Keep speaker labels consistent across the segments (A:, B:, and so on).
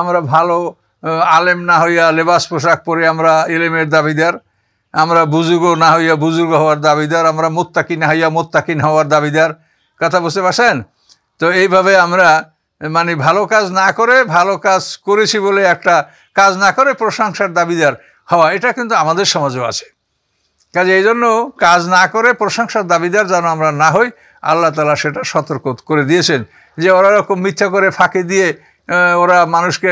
A: আমরা ভালো আলেম না হইয়া লেবাস পোশাক পরে আমরা এলেমের দাবিদার। আমরা বুজুর্গ না হইয়া বুজুর্গ হওয়ার দাবিদার। আমরা মোত্তাকিন না হইয়া মোত্তাকিন হওয়ার দাবিদার। কথা বুঝতে পারছেন? তো এইভাবে আমরা মানে ভালো কাজ না করে, ভালো কাজ করেছি বলে একটা কাজ না করে প্রশংসার দাবিদার হওয়া, এটা কিন্তু আমাদের সমাজেও আছে। কাজে এই জন্য কাজ না করে, প্রশংসার দাবিদার যেন আমরা না হই, আল্লাহ তালা সেটা সতর্ক করে দিয়েছেন যে ওরা এরকম মিথ্যা করে ফাঁকি দিয়ে ওরা মানুষকে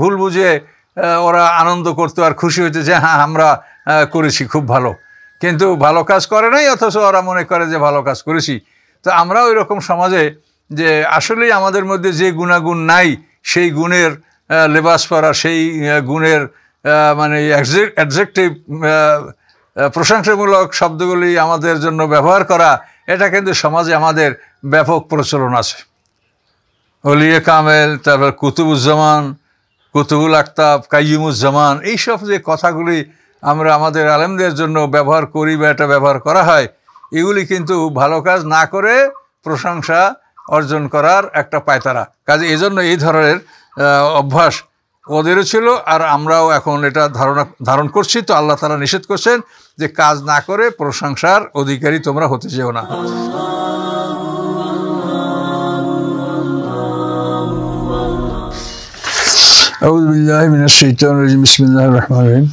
A: ভুল বুঝে ওরা আনন্দ করতো আর খুশি হইতো যে হ্যাঁ আমরা করেছি, খুব ভালো। কিন্তু ভালো কাজ করে নাই, অথচ ওরা মনে করে যে, ভালো কাজ করেছি। তো আমরা ওই রকম সমাজে যে, আসলেই আমাদের মধ্যে যে গুণাগুণ নাই, সেই গুণের লেবাস পরা, সেই গুণের মানে অ্যাডজেক্টিভ প্রশংসামূলক শব্দগুলি আমাদের জন্য ব্যবহার করা, এটা কিন্তু সমাজে আমাদের ব্যাপক প্রচলন আছে। অলিয়ে কামেল, তারপর কুতুবুজ্জামান, কুতুবুল আক্তাব কাইমুজ্জামান এইসব যে কথাগুলি আমরা আমাদের আলেমদের জন্য ব্যবহার করি বা এটা ব্যবহার করা হয়, এগুলি কিন্তু ভালো কাজ না করে প্রশংসা অর্জন করার একটা পায়তারা। কাজে এই জন্য এই ধরনের অভ্যাস ওদেরও ছিল আর আমরাও এখন এটা ধারণা, ধারণ করছি। তো আল্লাহ তালা নিষেধ করছেন যে কাজ না করে প্রশংসার অধিকারী তোমরা হতে চেও না। أعوذ بالله من الشيطان الرجيم بسم الله الرحمن الرحيم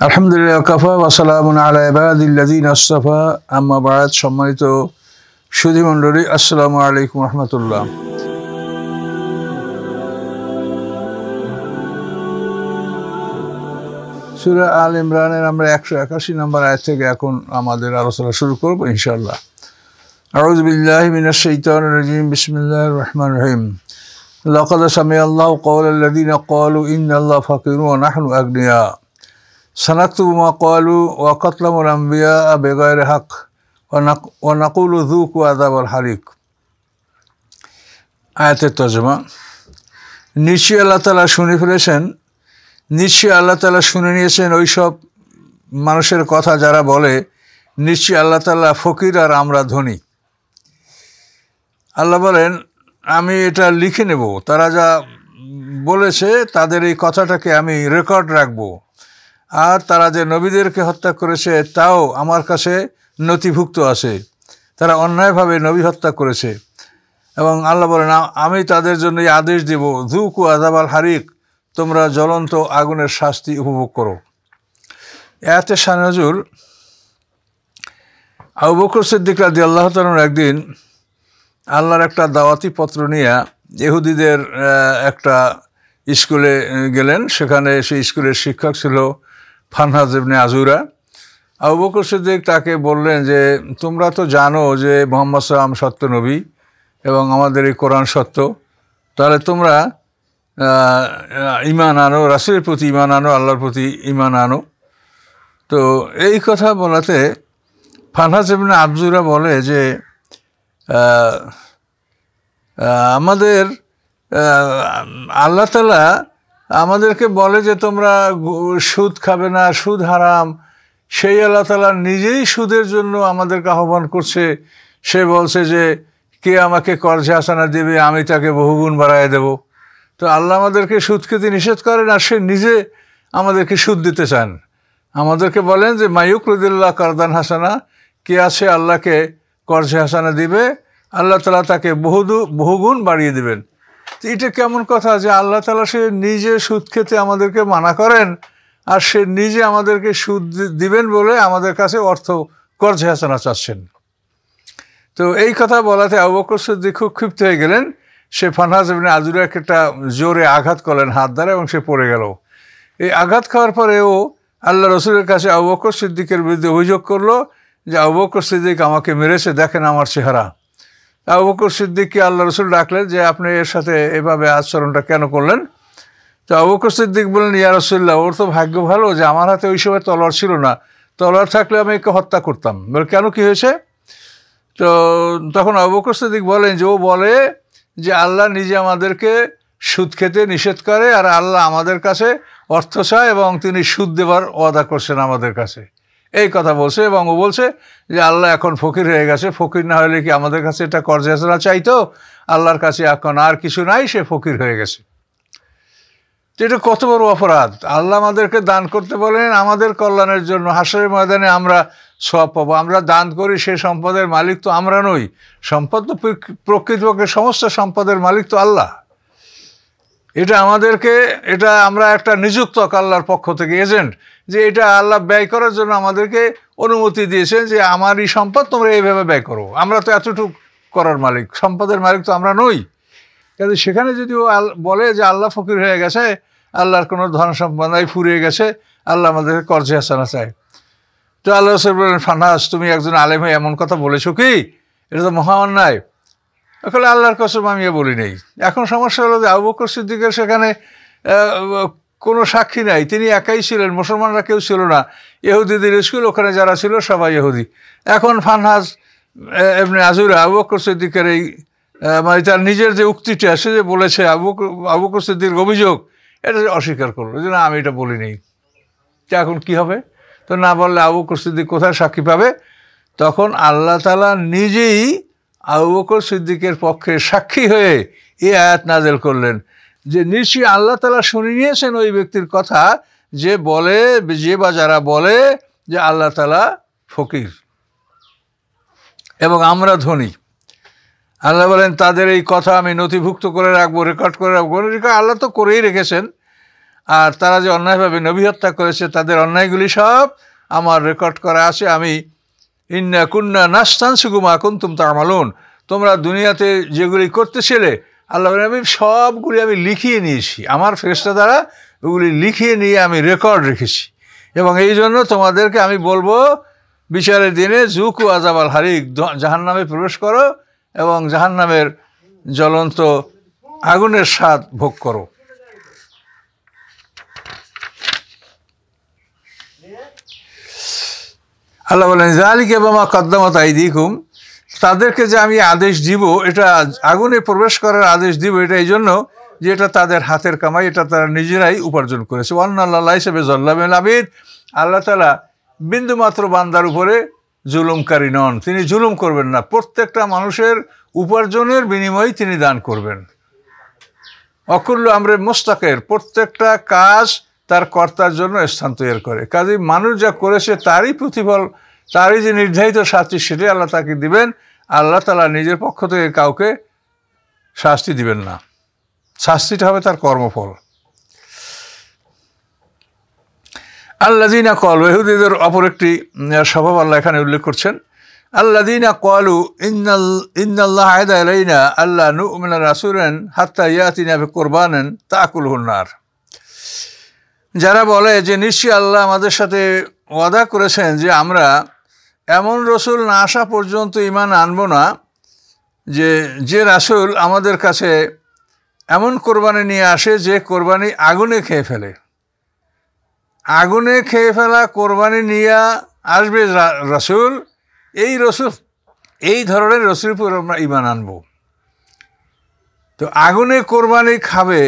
A: الحمد لله وكفى وسلام على عباد الذين اصطفى أما بعد সম্মানিত সুধী মণ্ডলী আসসালামু আলাইকুম রহমতুল্লাহ সুরা আল ইমরানের আমরা একশো একাশি নম্বর আয় থেকে এখন আমাদের আলোচনা শুরু করব ইনশাল্লাহ আউজ বিল্লাহ মিনাশ শাইতানির রাজিম বিসমিল্লাহির রহমানির রহিম لقد سمع الله قول الذين قالوا إن الله فقير ونحن أغنياء سنكتب ما قالوا وقتلهم الأنبياء بغير حق ونقول ذوقوا عذاب الحريق আয়াতের তর্জমা নিশ্চয়ই আল্লাহ তালা শুনে ফেলেছেন নিশ্চয়ই আল্লাহ তালা শুনে নিয়েছেন ওই সব মানুষের কথা যারা বলে নিশ্চয়ই আল্লাহ তালা ফকির আর আমরা ধনী আল্লাহ বলেন আমি এটা লিখে নেব। তারা যা বলেছে, তাদের এই কথাটাকে আমি রেকর্ড রাখব। আর তারা যে নবীদেরকে হত্যা করেছে, তাও আমার কাছে নথিভুক্ত আছে। তারা অন্যায়ভাবে নবী হত্যা করেছে। এবং আল্লাহ বলেন আমি তাদের জন্য এই আদেশ দেব, ধুকু আজাবাল হারিক তোমরা জ্বলন্ত আগুনের শাস্তি উপভোগ করো। এতে শানজুর আবু বকর সিদ্দিক রাদি আল্লাহ তালন একদিন আল্লাহর একটা দাওয়াতি পত্র নিয়ে ইহুদিদের একটা স্কুলে গেলেন। সেখানে সেই স্কুলের শিক্ষক ছিল ফানহাজ ইবনে আজুরা। আবু বকর সিদ্দিক তাকে বললেন যে, তোমরা তো জানো যে মোহাম্মদ সাল্লাম সত্য নবী এবং আমাদের এই কোরআন সত্য। তাহলে তোমরা ইমান আনো, রাসুলের প্রতি ইমান আনো, আল্লাহর প্রতি ইমান আনো। তো এই কথা বলাতে ফানহাজ ইবনে আবজুরা বলে যে আমাদের আল্লাহ তালা আমাদেরকে বলে যে তোমরা সুদ খাবে না, সুদ হারাম। সেই আল্লাহ তালা নিজেই সুদের জন্য আমাদেরকে আহ্বান করছে। সে বলছে যে, কে আমাকে কর্জে আসানা দেবে, আমি তাকে বহুগুণ বাড়ায় দেব। তো আল্লাহ আমাদেরকে সুদ খেতে নিষেধ করেন, আর সে নিজে আমাদেরকে সুদ দিতে চান। আমাদেরকে বলেন যে মায়ুক রদুল্লাহ কারদান হাসানা, কে আছে আল্লাহকে কর্জে হাসানা দিবে, আল্লাহ তালা তাকে বহুদু বহুগুণ বাড়িয়ে দেবেন। তো এটা কেমন কথা যে আল্লাহ তালা সে নিজে সুদ খেতে আমাদেরকে মানা করেন, আর সে নিজে আমাদেরকে সুদ দিবেন বলে আমাদের কাছে অর্থ কর্জে হাসানা চাচ্ছেন। তো এই কথা বলাতে আবকর সিদ্দিক খুব ক্ষিপ্ত হয়ে গেলেন। সে ফানহাজ ইবনে আজুরাকে একটা জোরে আঘাত করলেন হাত দ্বারা এবং সে পড়ে গেল। এই আঘাত খাওয়ার পরে ও আল্লাহ রসুলের কাছে আবকর সিদ্দিকের বিরুদ্ধে অভিযোগ করল যে আবকর সিদ্দিক আমাকে মেরেছে, দেখেন আমার চেহারা। আবু বকর সিদ্দিককে আল্লাহ রসুল ডাকলেন যে, আপনি এর সাথে এভাবে আচরণটা কেন করলেন? তো আবুবকর সিদ্দিক বললেন, ইয়া রসুল্লাহ ওর তো ভাগ্য ভালো যে, আমার হাতে ওই সময় তলোয়ার ছিল না। তলোয়ার থাকলে আমি একে হত্যা করতাম। বলে কেন কি হয়েছে? তো তখন আবুবকর সিদ্দিক বলেন যে, ও বলে যে, আল্লাহ নিজে আমাদেরকে সুদ খেতে নিষেধ করে, আর আল্লাহ আমাদের কাছে অর্থ চায় এবং তিনি সুদ দেবার ওয়াদা করছেন আমাদের কাছে। এই কথা বলছে এবং ও বলছে যে আল্লাহ এখন ফকির হয়ে গেছে। ফকির না হলে কি আমাদের কাছে এটা কর্জাসনা চাইতো? আল্লাহর কাছে এখন আর কিছু নাই, সে ফকির হয়ে গেছে। এটা কত বড় অপরাধ। আল্লাহ আমাদেরকে দান করতে বলেন, আমাদের কল্যাণের জন্য। হাসরের ময়দানে আমরা সব পাবো। আমরা দান করি, সে সম্পদের মালিক তো আমরা নই। সম্পদ তো প্রকৃতপক্ষে সমস্ত সম্পদের মালিক তো আল্লাহ। এটা আমাদেরকে, এটা আমরা একটা নিযুক্ত আল্লাহর পক্ষ থেকে এজেন্ট যে এটা আল্লাহ ব্যয় করার জন্য আমাদেরকে অনুমতি দিয়েছেন যে আমার এই সম্পদ তোমরা এইভাবে ব্যয় করো। আমরা তো এতটুকু করার মালিক, সম্পদের মালিক তো আমরা নই। কিন্তু সেখানে যদি ও বলে যে আল্লাহ ফকির হয়ে গেছে, আল্লাহর কোনো ধন সম্পদ নাই, ফুরিয়ে গেছে, আল্লাহ আমাদেরকে কর্জে হাসানা চায়। তো আল্লাহ বলেন ফানাস তুমি একজন আলেম হয়ে এমন কথা বলেছ কি? এটা তো মহা অন্যায় আসলে আল্লাহর কসম আমি বলি নেই। এখন সমস্যা হলো যে আবু বকর সিদ্দিকের সেখানে কোনো সাক্ষী নাই। তিনি একাই ছিলেন, মুসলমানরা কেউ ছিল না। ইহুদিদের স্কুল, ওখানে যারা ছিল সবাই ইহুদি। এখন ফানহাজ এমনি আজুরা আবু বকর সিদ্দিকের এই মানে তার নিজের যে উক্তিটা, সে যে বলেছে আবু আবু বকর সিদ্দিক অভিযোগ, এটা অস্বীকার করল। যে না আমি এটা বলি নেই। তা এখন কি হবে? তো না বললে আবু বকর সিদ্দিক কোথায় সাক্ষী পাবে? তখন আল্লাহ তালা নিজেই আবু বকর সিদ্দিকের পক্ষে সাক্ষী হয়ে এ আয়াত নাজেল করলেন। যে নিশ্চয়ই আল্লাহ তালা শুনে নিয়েছেন ওই ব্যক্তির কথা, যে বলে, যে বা যারা বলে যে আল্লাহ তালা ফকির এবং আমরা ধনী। আল্লাহ বলেন, তাদের এই কথা আমি নথিভুক্ত করে রাখব, রেকর্ড করে রাখব। আল্লাহ তো করেই রেখেছেন। আর তারা যে অন্যায়ভাবে নবী হত্যা করেছে, তাদের অন্যায়গুলি সব আমার রেকর্ড করা আছে। আমি ইন্না কুন্না নাস্তান সুগুমা কুন্তুম তামালুন। তোমরা দুনিয়াতে যেগুলি করতেছিলে আল্লাহ আমি সবগুলি আমি লিখিয়ে নিয়েছি। আমার ফেরেস্তা দ্বারা ওগুলি লিখিয়ে নিয়ে আমি রেকর্ড রেখেছি। এবং এই জন্য তোমাদেরকে আমি বলব, বিচারের দিনে জুকু আজাব আল হারিক জাহান নামে প্রবেশ করো এবং জাহান নামের জ্বলন্ত আগুনের স্বাদ ভোগ করো। আল্লাহ বলেন জালিকে বামা কদ্দামত দিকুম তাদেরকে যে আমি আদেশ দিব, এটা আগুনে প্রবেশ করার আদেশ দিব, এটা এই জন্য যে এটা তাদের হাতের কামাই, এটা তারা নিজেরাই উপার্জন করেছে। আল্লাহ হিসেবে জল্লাবেন আবিদ। আল্লাহ তালা বিন্দুমাত্র বান্দার উপরে জুলুমকারী নন, তিনি জুলুম করবেন না। প্রত্যেকটা মানুষের উপার্জনের বিনিময়ে তিনি দান করবেন। অকুল্য আমরে মোস্তাকের, প্রত্যেকটা কাজ তার কর্তার জন্য স্থান তৈরি করে। কাজে মানুষ যা করেছে তারই প্রতিফল, তারই যে নির্ধারিত শাস্তি, সেটাই আল্লাহ তাকে দিবেন। আল্লাহ তালা নিজের পক্ষ থেকে কাউকে শাস্তি দিবেন না। শাস্তিটা হবে তার কর্মফল। আল্লাদিনা কল এহুদিদের অপর একটি স্বভাব আল্লাহ এখানে উল্লেখ করছেন। আল্লাদিনা কলু ইন্নাল, ইন্নাল্লাহ আল্লাহ নু উমিনা রাসুরেন হাত্তা ইয়াতিনা কোরবানেন তাকুল হুন্নার যারা বলে যে নিশ্চয়ই আল্লাহ আমাদের সাথে ওয়াদা করেছেন যে আমরা এমন রসুল না আসা পর্যন্ত ইমান আনব না, যে যে রাসুল আমাদের কাছে এমন কোরবানি নিয়ে আসে যে কোরবানি আগুনে খেয়ে ফেলে। আগুনে খেয়ে ফেলা, কোরবানি নিয়ে আসবে রসুল, এই রসুল, এই ধরনের রসুল উপর আমরা ইমান আনব। তো আগুনে কোরবানি খাবে,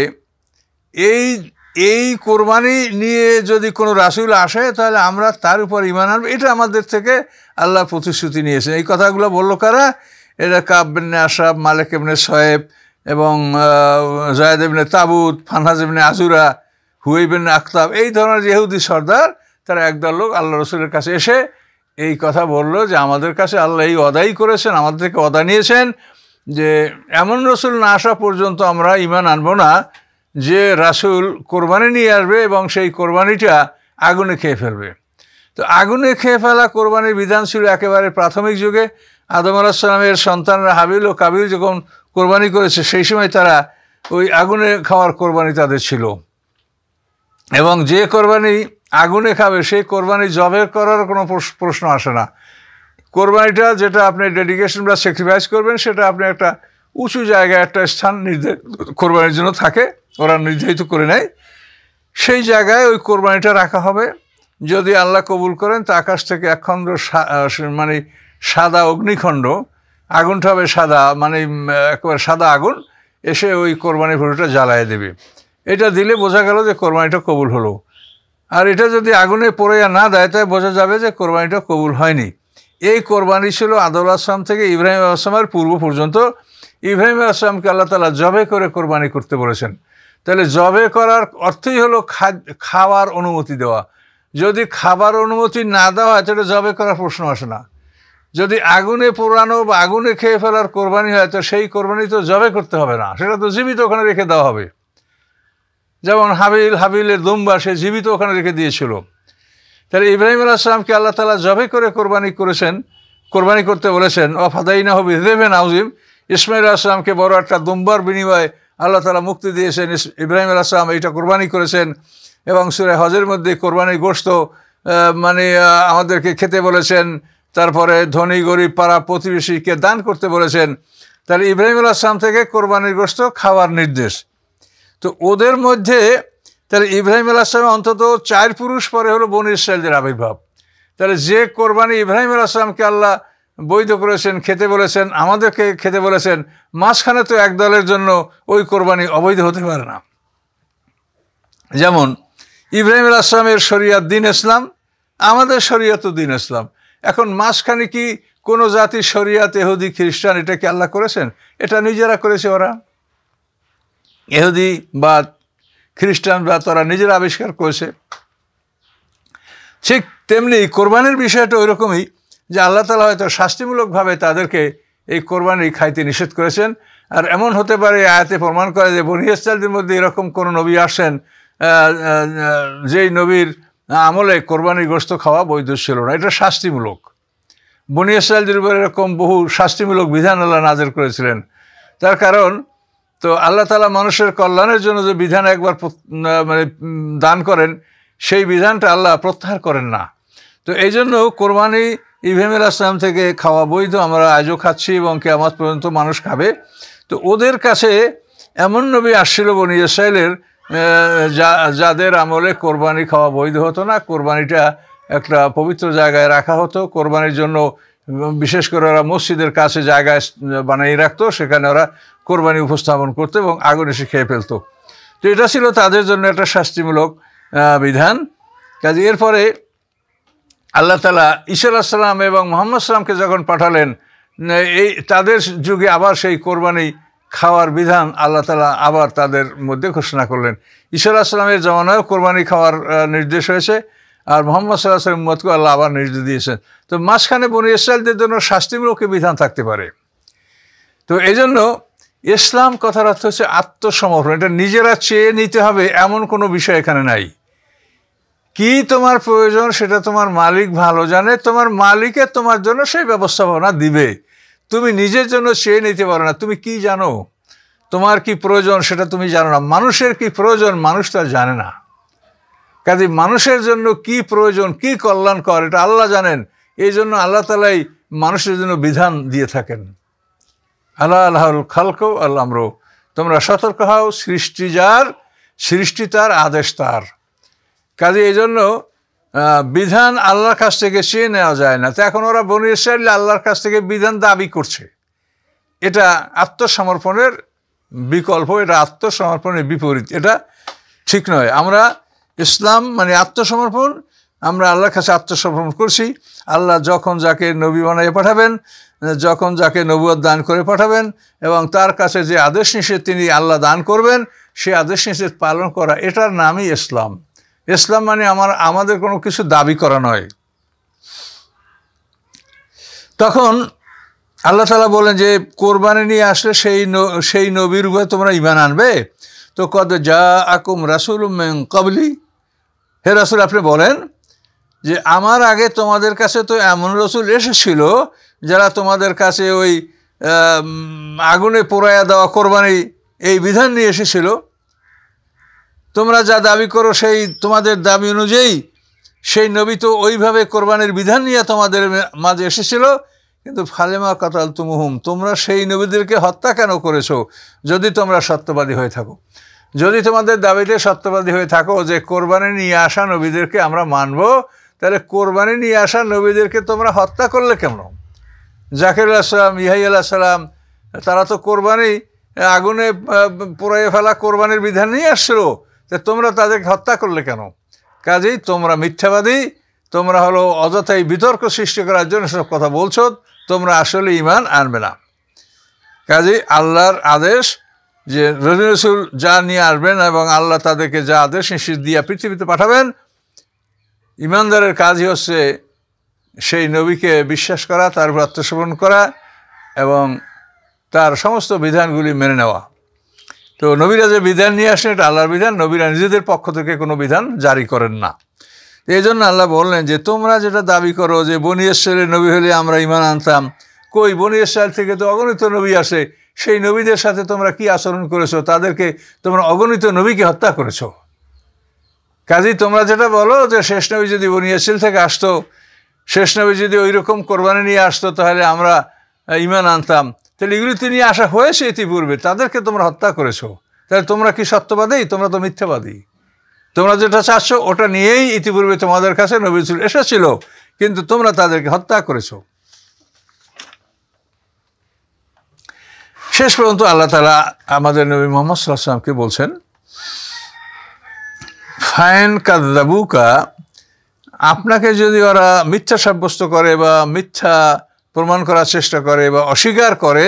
A: এই এই কোরবানি নিয়ে যদি কোনো রাসুল আসে, তাহলে আমরা তার উপর ইমান আনব। এটা আমাদের থেকে আল্লাহ প্রতিশ্রুতি নিয়েছেন। এই কথাগুলো বলল কারা? এটা কাবনে আশরাফ, মালেক এমনে সোয়েব এবং জায়দ এমনে তাবুত, ফানহাজ এমনে আজুরা হুয়েবেন আখতাব এই ধরনের যেহুদি সর্দার, তারা একদল লোক আল্লাহ রসুলের কাছে এসে এই কথা বলল যে, আমাদের কাছে আল্লাহ এই অদাই করেছেন, আমাদের থেকে অদা নিয়েছেন যে, এমন রসুল না আসা পর্যন্ত আমরা ইমান আনব না। যে রাসুল কোরবানি নিয়ে আসবে এবং সেই কোরবানিটা আগুনে খেয়ে ফেলবে। তো আগুনে খেয়ে ফেলা কোরবানির বিধান ছিল একেবারে প্রাথমিক যুগে। আদম আলাহিসামের সন্তানরা হাবিল ও কাবিল যখন কোরবানি করেছে, সেই সময় তারা ওই আগুনে খাওয়ার কোরবানি তাদের ছিল। এবং যে কোরবানি আগুনে খাবে, সেই কোরবানি জবের করার কোনো প্রশ্ন আসে না। কোরবানিটা যেটা আপনি ডেডিকেশন বা স্যাক্রিফাইস করবেন, সেটা আপনি একটা উঁচু জায়গায় একটা স্থান নির্ধারিত কোরবানির জন্য থাকে, ওরা নির্ধারিত করে নেয়। সেই জায়গায় ওই কোরবানিটা রাখা হবে। যদি আল্লাহ কবুল করেন, তা আকাশ থেকে একখণ্ড মানে সাদা অগ্নিখণ্ড, আগুনটা হবে সাদা মানে একেবারে সাদা আগুন, এসে ওই কোরবানির ভুড়িটা জ্বালায় দেবে। এটা দিলে বোঝা গেল যে কোরবানিটা কবুল হলো। আর এটা যদি আগুনে পড়ে না দেয়, তাই বোঝা যাবে যে কোরবানিটা কবুল হয়নি। এই কোরবানি ছিল আদল আসলাম থেকে ইব্রাহিম আসলামের পূর্ব পর্যন্ত ইব্রাহিম আসলামকে আল্লাহ তালা জবে করে কোরবানি করতে বলেছেন। তাহলে জবে করার অর্থই হলো খাওয়ার অনুমতি দেওয়া। যদি খাবার অনুমতি না দেওয়া হয়, তাহলে জবে করার প্রশ্ন আসে না। যদি আগুনে পোড়ানো বা আগুনে খেয়ে ফেলার কোরবানি হয়, তো সেই কোরবানি তো জবে করতে হবে না, সেটা তো জীবিত ওখানে রেখে দেওয়া হবে। যেমন হাবিল, হাবিলের দুম্বা, সে জীবিত ওখানে রেখে দিয়েছিল। তাহলে ইব্রাহিম আলাহিসামকে আল্লাহ তালা জবে করে কোরবানি করেছেন, কোরবানি করতে বলেছেন অফাদাইনা হবি দেবেন আউজিম ইসমাইল আসলামকে বড় একটা দুম্বার বিনিময়ে আল্লাহ তালা মুক্তি দিয়েছেন। ইব্রাহিম আসলাম এইটা কোরবানি করেছেন এবং সুরে হজের মধ্যে কোরবানি গোস্ত মানে আমাদেরকে খেতে বলেছেন। তারপরে ধনী, গরিব, পাড়া প্রতিবেশীকে দান করতে বলেছেন। তাহলে ইব্রাহিম আসলাম থেকে কোরবানির গোস্ত খাওয়ার নির্দেশ। তো ওদের মধ্যে, তাহলে ইব্রাহিম আলাহিসাম অন্তত চার পুরুষ পরে হলো বন ইসরায়েলদের আবির্ভাব। তাহলে যে কোরবানি ইব্রাহিম আসলামকে আল্লাহ বৈধ করেছেন, খেতে বলেছেন, আমাদেরকে খেতে বলেছেন, মাঝখানে তো এক দলের জন্য ওই কোরবানি অবৈধ হতে পারে না। যেমন, ইব্রাহিম আসলামের শরিয়াত দিন ইসলাম, আমাদের শরিয়াত দিন ইসলাম। এখন মাঝখানে কি কোনো জাতির শরিয়াত এহুদি খ্রিস্টান এটা কি আল্লাহ করেছেন? এটা নিজেরা করেছে ওরা। এহুদি বা খ্রিস্টান বা তারা নিজেরা আবিষ্কার করেছে। ঠিক তেমনি কোরবানির বিষয়টা ওই রকমই। যে আল্লাহ তালা হয়তো শাস্তিমূলকভাবে তাদেরকে এই কোরবানি খাইতে নিষেধ করেছেন। আর এমন হতে পারে আয়াতে প্রমাণ করে যে বনিয়াস্তালদের মধ্যে এরকম কোনো নবী আসেন যেই নবীর আমলে কোরবানির গোস্ত খাওয়া বৈধ ছিল না। এটা শাস্তিমূলক। বনিয়াস্তালদের উপর এরকম বহু শাস্তিমূলক বিধান আল্লাহ নাজের করেছিলেন। তার কারণ, তো আল্লাহ তালা মানুষের কল্যাণের জন্য যে বিধান একবার মানে দান করেন, সেই বিধানটা আল্লাহ প্রত্যাহার করেন না। তো এই জন্য কোরবানি ইভেমের আসলাম থেকে খাওয়া বৈধ, আমরা আজও খাচ্ছি এবং কেমত পর্যন্ত মানুষ খাবে। তো ওদের কাছে এমন নবী আসছিল বনি ইসরায়েলের যা, যাদের আমলে কোরবানি খাওয়া বৈধ হতো না। কোরবানিটা একটা পবিত্র জায়গায় রাখা হতো। কোরবানির জন্য বিশেষ করে ওরা মসজিদের কাছে জায়গায় বানিয়ে রাখতো, সেখানে ওরা কোরবানি উপস্থাপন করতো এবং আগুন এসে খেয়ে ফেলতো। তো এটা ছিল তাদের জন্য একটা শাস্তিমূলক বিধান। কাজে এরপরে আল্লাহ তালা ঈশ্বর আসসালাম এবং মোহাম্মদ সাল্লামকে যখন পাঠালেন, এই তাদের যুগে আবার সেই কোরবানি খাওয়ার বিধান আল্লাহ তালা আবার তাদের মধ্যে ঘোষণা করলেন। ঈশ্বর আসলামের জমানায়ও কোরবানি খাওয়ার নির্দেশ হয়েছে আর মোহাম্মদ সাল্লাহ মতকে আল্লাহ আবার নির্দেশ দিয়েছেন। তো মাঝখানে বনি ইসরায়েলদের জন্য শাস্তিমূলক বিধান থাকতে পারে। তো এই জন্য ইসলাম কথার অর্থ হচ্ছে আত্মসমর্পণ। এটা নিজেরা চেয়ে নিতে হবে, এমন কোনো বিষয় এখানে নাই। কি তোমার প্রয়োজন সেটা তোমার মালিক ভালো জানে, তোমার মালিকের তোমার জন্য সেই ব্যবস্থাপনা দিবে। তুমি নিজের জন্য চেয়ে নিতে পারো না। তুমি কি জানো? তোমার কি প্রয়োজন সেটা তুমি জানো না। মানুষের কি প্রয়োজন মানুষ তা জানে না। কাজে মানুষের জন্য কি প্রয়োজন, কি কল্যাণকর, এটা আল্লাহ জানেন। এই জন্য আল্লাহ তালাই মানুষের জন্য বিধান দিয়ে থাকেন। আল্লাহ আল্লাহর খালকো আল্লাহ তোমরা সতর্ক হও, সৃষ্টি যার, সৃষ্টি তার, আদেশ তার। কাজে এই জন্য বিধান আল্লাহর কাছ থেকে চেয়ে নেওয়া যায় না। তো এখন ওরা বনি ইসরায়েল আল্লাহর কাছ থেকে বিধান দাবি করছে। এটা আত্মসমর্পণের বিকল্প, এটা আত্মসমর্পণের বিপরীত। এটা ঠিক নয়। আমরা ইসলাম মানে আত্মসমর্পণ, আমরা আল্লাহর কাছে আত্মসমর্পণ করছি। আল্লাহ যখন যাকে নবী বানাইয়ে পাঠাবেন, যখন যাকে নবুয় দান করে পাঠাবেন, এবং তার কাছে যে আদেশ নিষেধ তিনি আল্লাহ দান করবেন, সে আদেশ নিষেধ পালন করা, এটার নামই ইসলাম। ইসলাম মানে আমার, আমাদের কোনো কিছু দাবি করা নয়। তখন আল্লাহ তালা বলেন যে, কোরবানি নিয়ে আসলে সেই সেই নবীর উপরে তোমরা ইমান আনবে। তো কদ যা আকুম রাসুল কবলি হে রাসুল, আপনি বলেন যে, আমার আগে তোমাদের কাছে তো এমন রসুল এসেছিল যারা তোমাদের কাছে ওই আগুনে পোড়াইয়া দেওয়া কোরবানি এই বিধান নিয়ে এসেছিল। তোমরা যা দাবি করো সেই তোমাদের দাবি অনুযায়ী সেই নবী তো ওইভাবে কোরবানির বিধান নিয়ে তোমাদের মাঝে এসেছিল। কিন্তু ফালেমা কাতাল তুমুহুম তোমরা সেই নবীদেরকে হত্যা কেন করেছ? যদি তোমরা সত্যবাদী হয়ে থাকো। যদি তোমাদের দাবিতে সত্যবাদী হয়ে থাকো যে কোরবানি নিয়ে আসা নবীদেরকে আমরা মানব, তাহলে কোরবানি নিয়ে আসা নবীদেরকে তোমরা হত্যা করলে কেমন জাকির সালাম ইহাই আল্লাহ সালাম, তারা তো কোরবানি, আগুনে পোড়াইয়ে ফেলা কোরবানির বিধান নিয়ে আসছিল। তা তোমরা তাদেরকে হত্যা করলে কেন? কাজেই তোমরা মিথ্যাবাদী, তোমরা হলো অযথাই বিতর্ক সৃষ্টি করার জন্য সব কথা বলছো, তোমরা আসলে ইমান আনবে না। কাজেই আল্লাহর আদেশ যে রসুল যা নিয়ে আসবেন এবং আল্লাহ তাদেরকে যা আদেশ নিশ্চিত দিয়া পৃথিবীতে পাঠাবেন, ইমানদারের কাজই হচ্ছে সেই নবীকে বিশ্বাস করা, তার উপর আত্মসমর্পণ করা এবং তার সমস্ত বিধানগুলি মেনে নেওয়া। তো নবীরা যে বিধান নিয়ে আসেন, এটা আল্লাহর বিধান। নবীরা নিজেদের পক্ষ থেকে কোনো বিধান জারি করেন না। এই জন্য আল্লাহ বললেন যে, তোমরা যেটা দাবি করো যে, বনি ইসরায়েলের নবী হলে আমরা ইমান আনতাম, কই বনি ইসরায়েল থেকে তো অগণিত নবী আসে, সেই নবীদের সাথে তোমরা কি আচরণ করেছ? তাদেরকে তোমরা অগণিত নবীকে হত্যা করেছ। কাজেই তোমরা যেটা বলো যে, শেষ নবী যদি বনি ইসরায়েল থেকে আসতো, শেষ নবী যদি ওই রকম কোরবানি নিয়ে আসতো, তাহলে আমরা ইমান আনতাম। তাহলে এগুলি তিনি আসা হয়েছে ইতিপূর্বে, তাদেরকে তোমরা হত্যা করেছ। তাহলে তোমরা কি সত্যবাদী? তোমরা তো মিথ্যাবাদী। তোমরা যেটা চাচ্ছ, ওটা নিয়েই ইতিপূর্বে তোমাদের কাছে নবীল এসেছিল, কিন্তু তোমরা তাদেরকে হত্যা করেছ। শেষ পর্যন্ত আল্লাহ তালা আমাদের নবী মোহাম্মদ সাল্লামকে বলছেন, ফাইন কাদাবুকা আপনাকে যদি ওরা মিথ্যা সাব্যস্ত করে বা মিথ্যা প্রমাণ করার চেষ্টা করে বা অস্বীকার করে,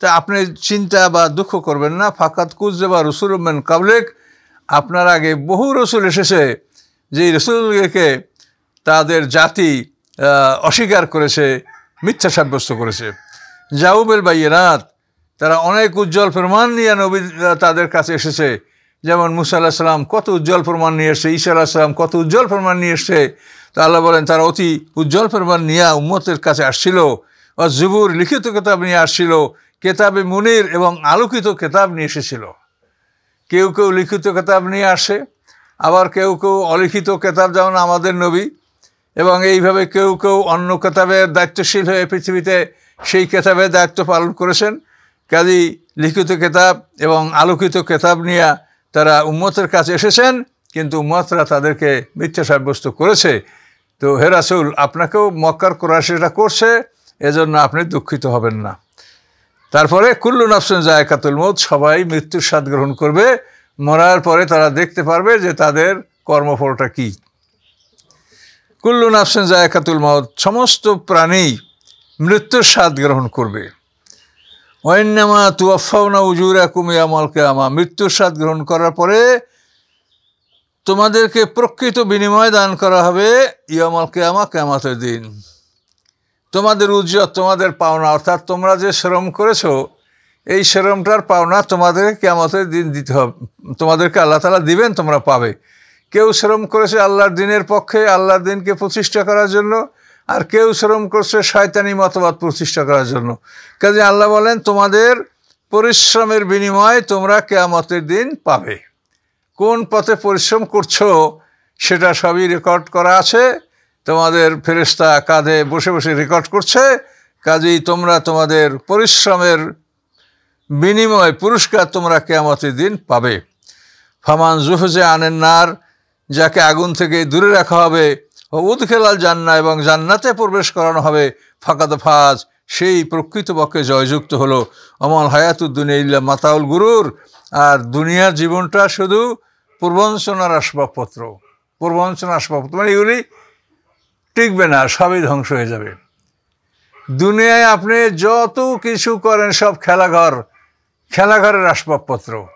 A: তা আপনি চিন্তা বা দুঃখ করবেন না। ফাকাত কুজে বা রসুল মেন কাবলেক আপনার আগে বহু রসুল এসেছে, যেই রসুলকে তাদের জাতি অস্বীকার করেছে, মিথ্যা সাব্যস্ত করেছে। জাউবেল বাইয়েরাত তারা অনেক উজ্জ্বল প্রমাণ নিয়ে নবী তাদের কাছে এসেছে। যেমন মুসা আল্লাহ সাল্লাম কত উজ্জ্বল প্রমাণ নিয়ে এসছে ঈশা আল্লাহ সাল্লাম কত উজ্জ্বল প্রমাণ নিয়ে এসছে। তা আল্লাহ বলেন, তারা অতি উজ্জ্বল প্রমাণ নিয়ে উম্মতের কাছে আসছিল। বা জুবুর লিখিত কেতাব নিয়ে আসছিল। কেতাবে মুনির এবং আলোকিত কেতাব নিয়ে এসেছিল। কেউ কেউ লিখিত কেতাব নিয়ে আসে, আবার কেউ কেউ অলিখিত কেতাব, যেমন আমাদের নবী। এবং এইভাবে কেউ কেউ অন্য কেতাবের দায়িত্বশীল হয়ে পৃথিবীতে সেই কেতাবের দায়িত্ব পালন করেছেন। কাজী লিখিত কেতাব এবং আলোকিত কেতাব নিয়ে তারা উম্মতের কাছে এসেছেন, কিন্তু উম্মতরা তাদেরকে মিথ্যা সাব্যস্ত করেছে। তো হেরাসুল আপনাকেও মক্কার করা সেটা করছে, এজন্য আপনি দুঃখিত হবেন না। তারপরে, কুল্লু নাফসেন জায়কাতুল মত সবাই মৃত্যুর স্বাদ গ্রহণ করবে। মরার পরে তারা দেখতে পারবে যে তাদের কর্মফলটা কি। কুল্লু নাফসেন জায়কাতুল মত সমস্ত প্রাণী মৃত্যুর স্বাদ গ্রহণ করবে। অন্যামা তুয়াফাউনা উজুরা কুমিয়ামল কেয়ামা, মৃত্যুর স্বাদ গ্রহণ করার পরে তোমাদেরকে প্রকৃত বিনিময় দান করা হবে ইয়ামল কেয়ামা কেমাতের দিন। তোমাদের উজ্জ্বল, তোমাদের পাওনা, অর্থাৎ তোমরা যে শ্রম করেছ, এই শ্রমটার পাওনা তোমাদেরকে কেয়ামতের দিন দিতে হবে। তোমাদেরকে আল্লাহ তালা দিবেন, তোমরা পাবে। কেউ শ্রম করেছে আল্লাহর দিনের পক্ষে, আল্লাহর দিনকে প্রতিষ্ঠা করার জন্য, আর কেউ শ্রম করছে শয়তানি মতবাদ প্রতিষ্ঠা করার জন্য। কাজে আল্লাহ বলেন, তোমাদের পরিশ্রমের বিনিময় তোমরা কেয়ামতের দিন পাবে। কোন পথে পরিশ্রম করছ সেটা সবই রেকর্ড করা আছে। তোমাদের ফেরিস্তা কাঁধে বসে বসে রেকর্ড করছে। কাজেই তোমরা তোমাদের পরিশ্রমের বিনিময় পুরস্কার তোমরা কেয়ামতের দিন পাবে। ফামান জুহজে আনেন নার, যাকে আগুন থেকে দূরে রাখা হবে, ও উদখেলাল জান্না এবং জান্নাতে প্রবেশ করানো হবে ফাঁকাত ফাজ। সেই প্রকৃতপক্ষে জয়যুক্ত হলো অমল হায়াতুদ্দুনিয়া ইল্লা মাতাউল গুরুর। আর দুনিয়ার জীবনটা শুধু পূর্বঞ্চনার আসবাবপত্র। পূর্বঞ্চনার আসবাবপত্র মানে এগুলি টিকবে না, সবই ধ্বংস হয়ে যাবে। দুনিয়ায় আপনি যত কিছু করেন, সব খেলাঘর, খেলাঘরের আসবাবপত্র।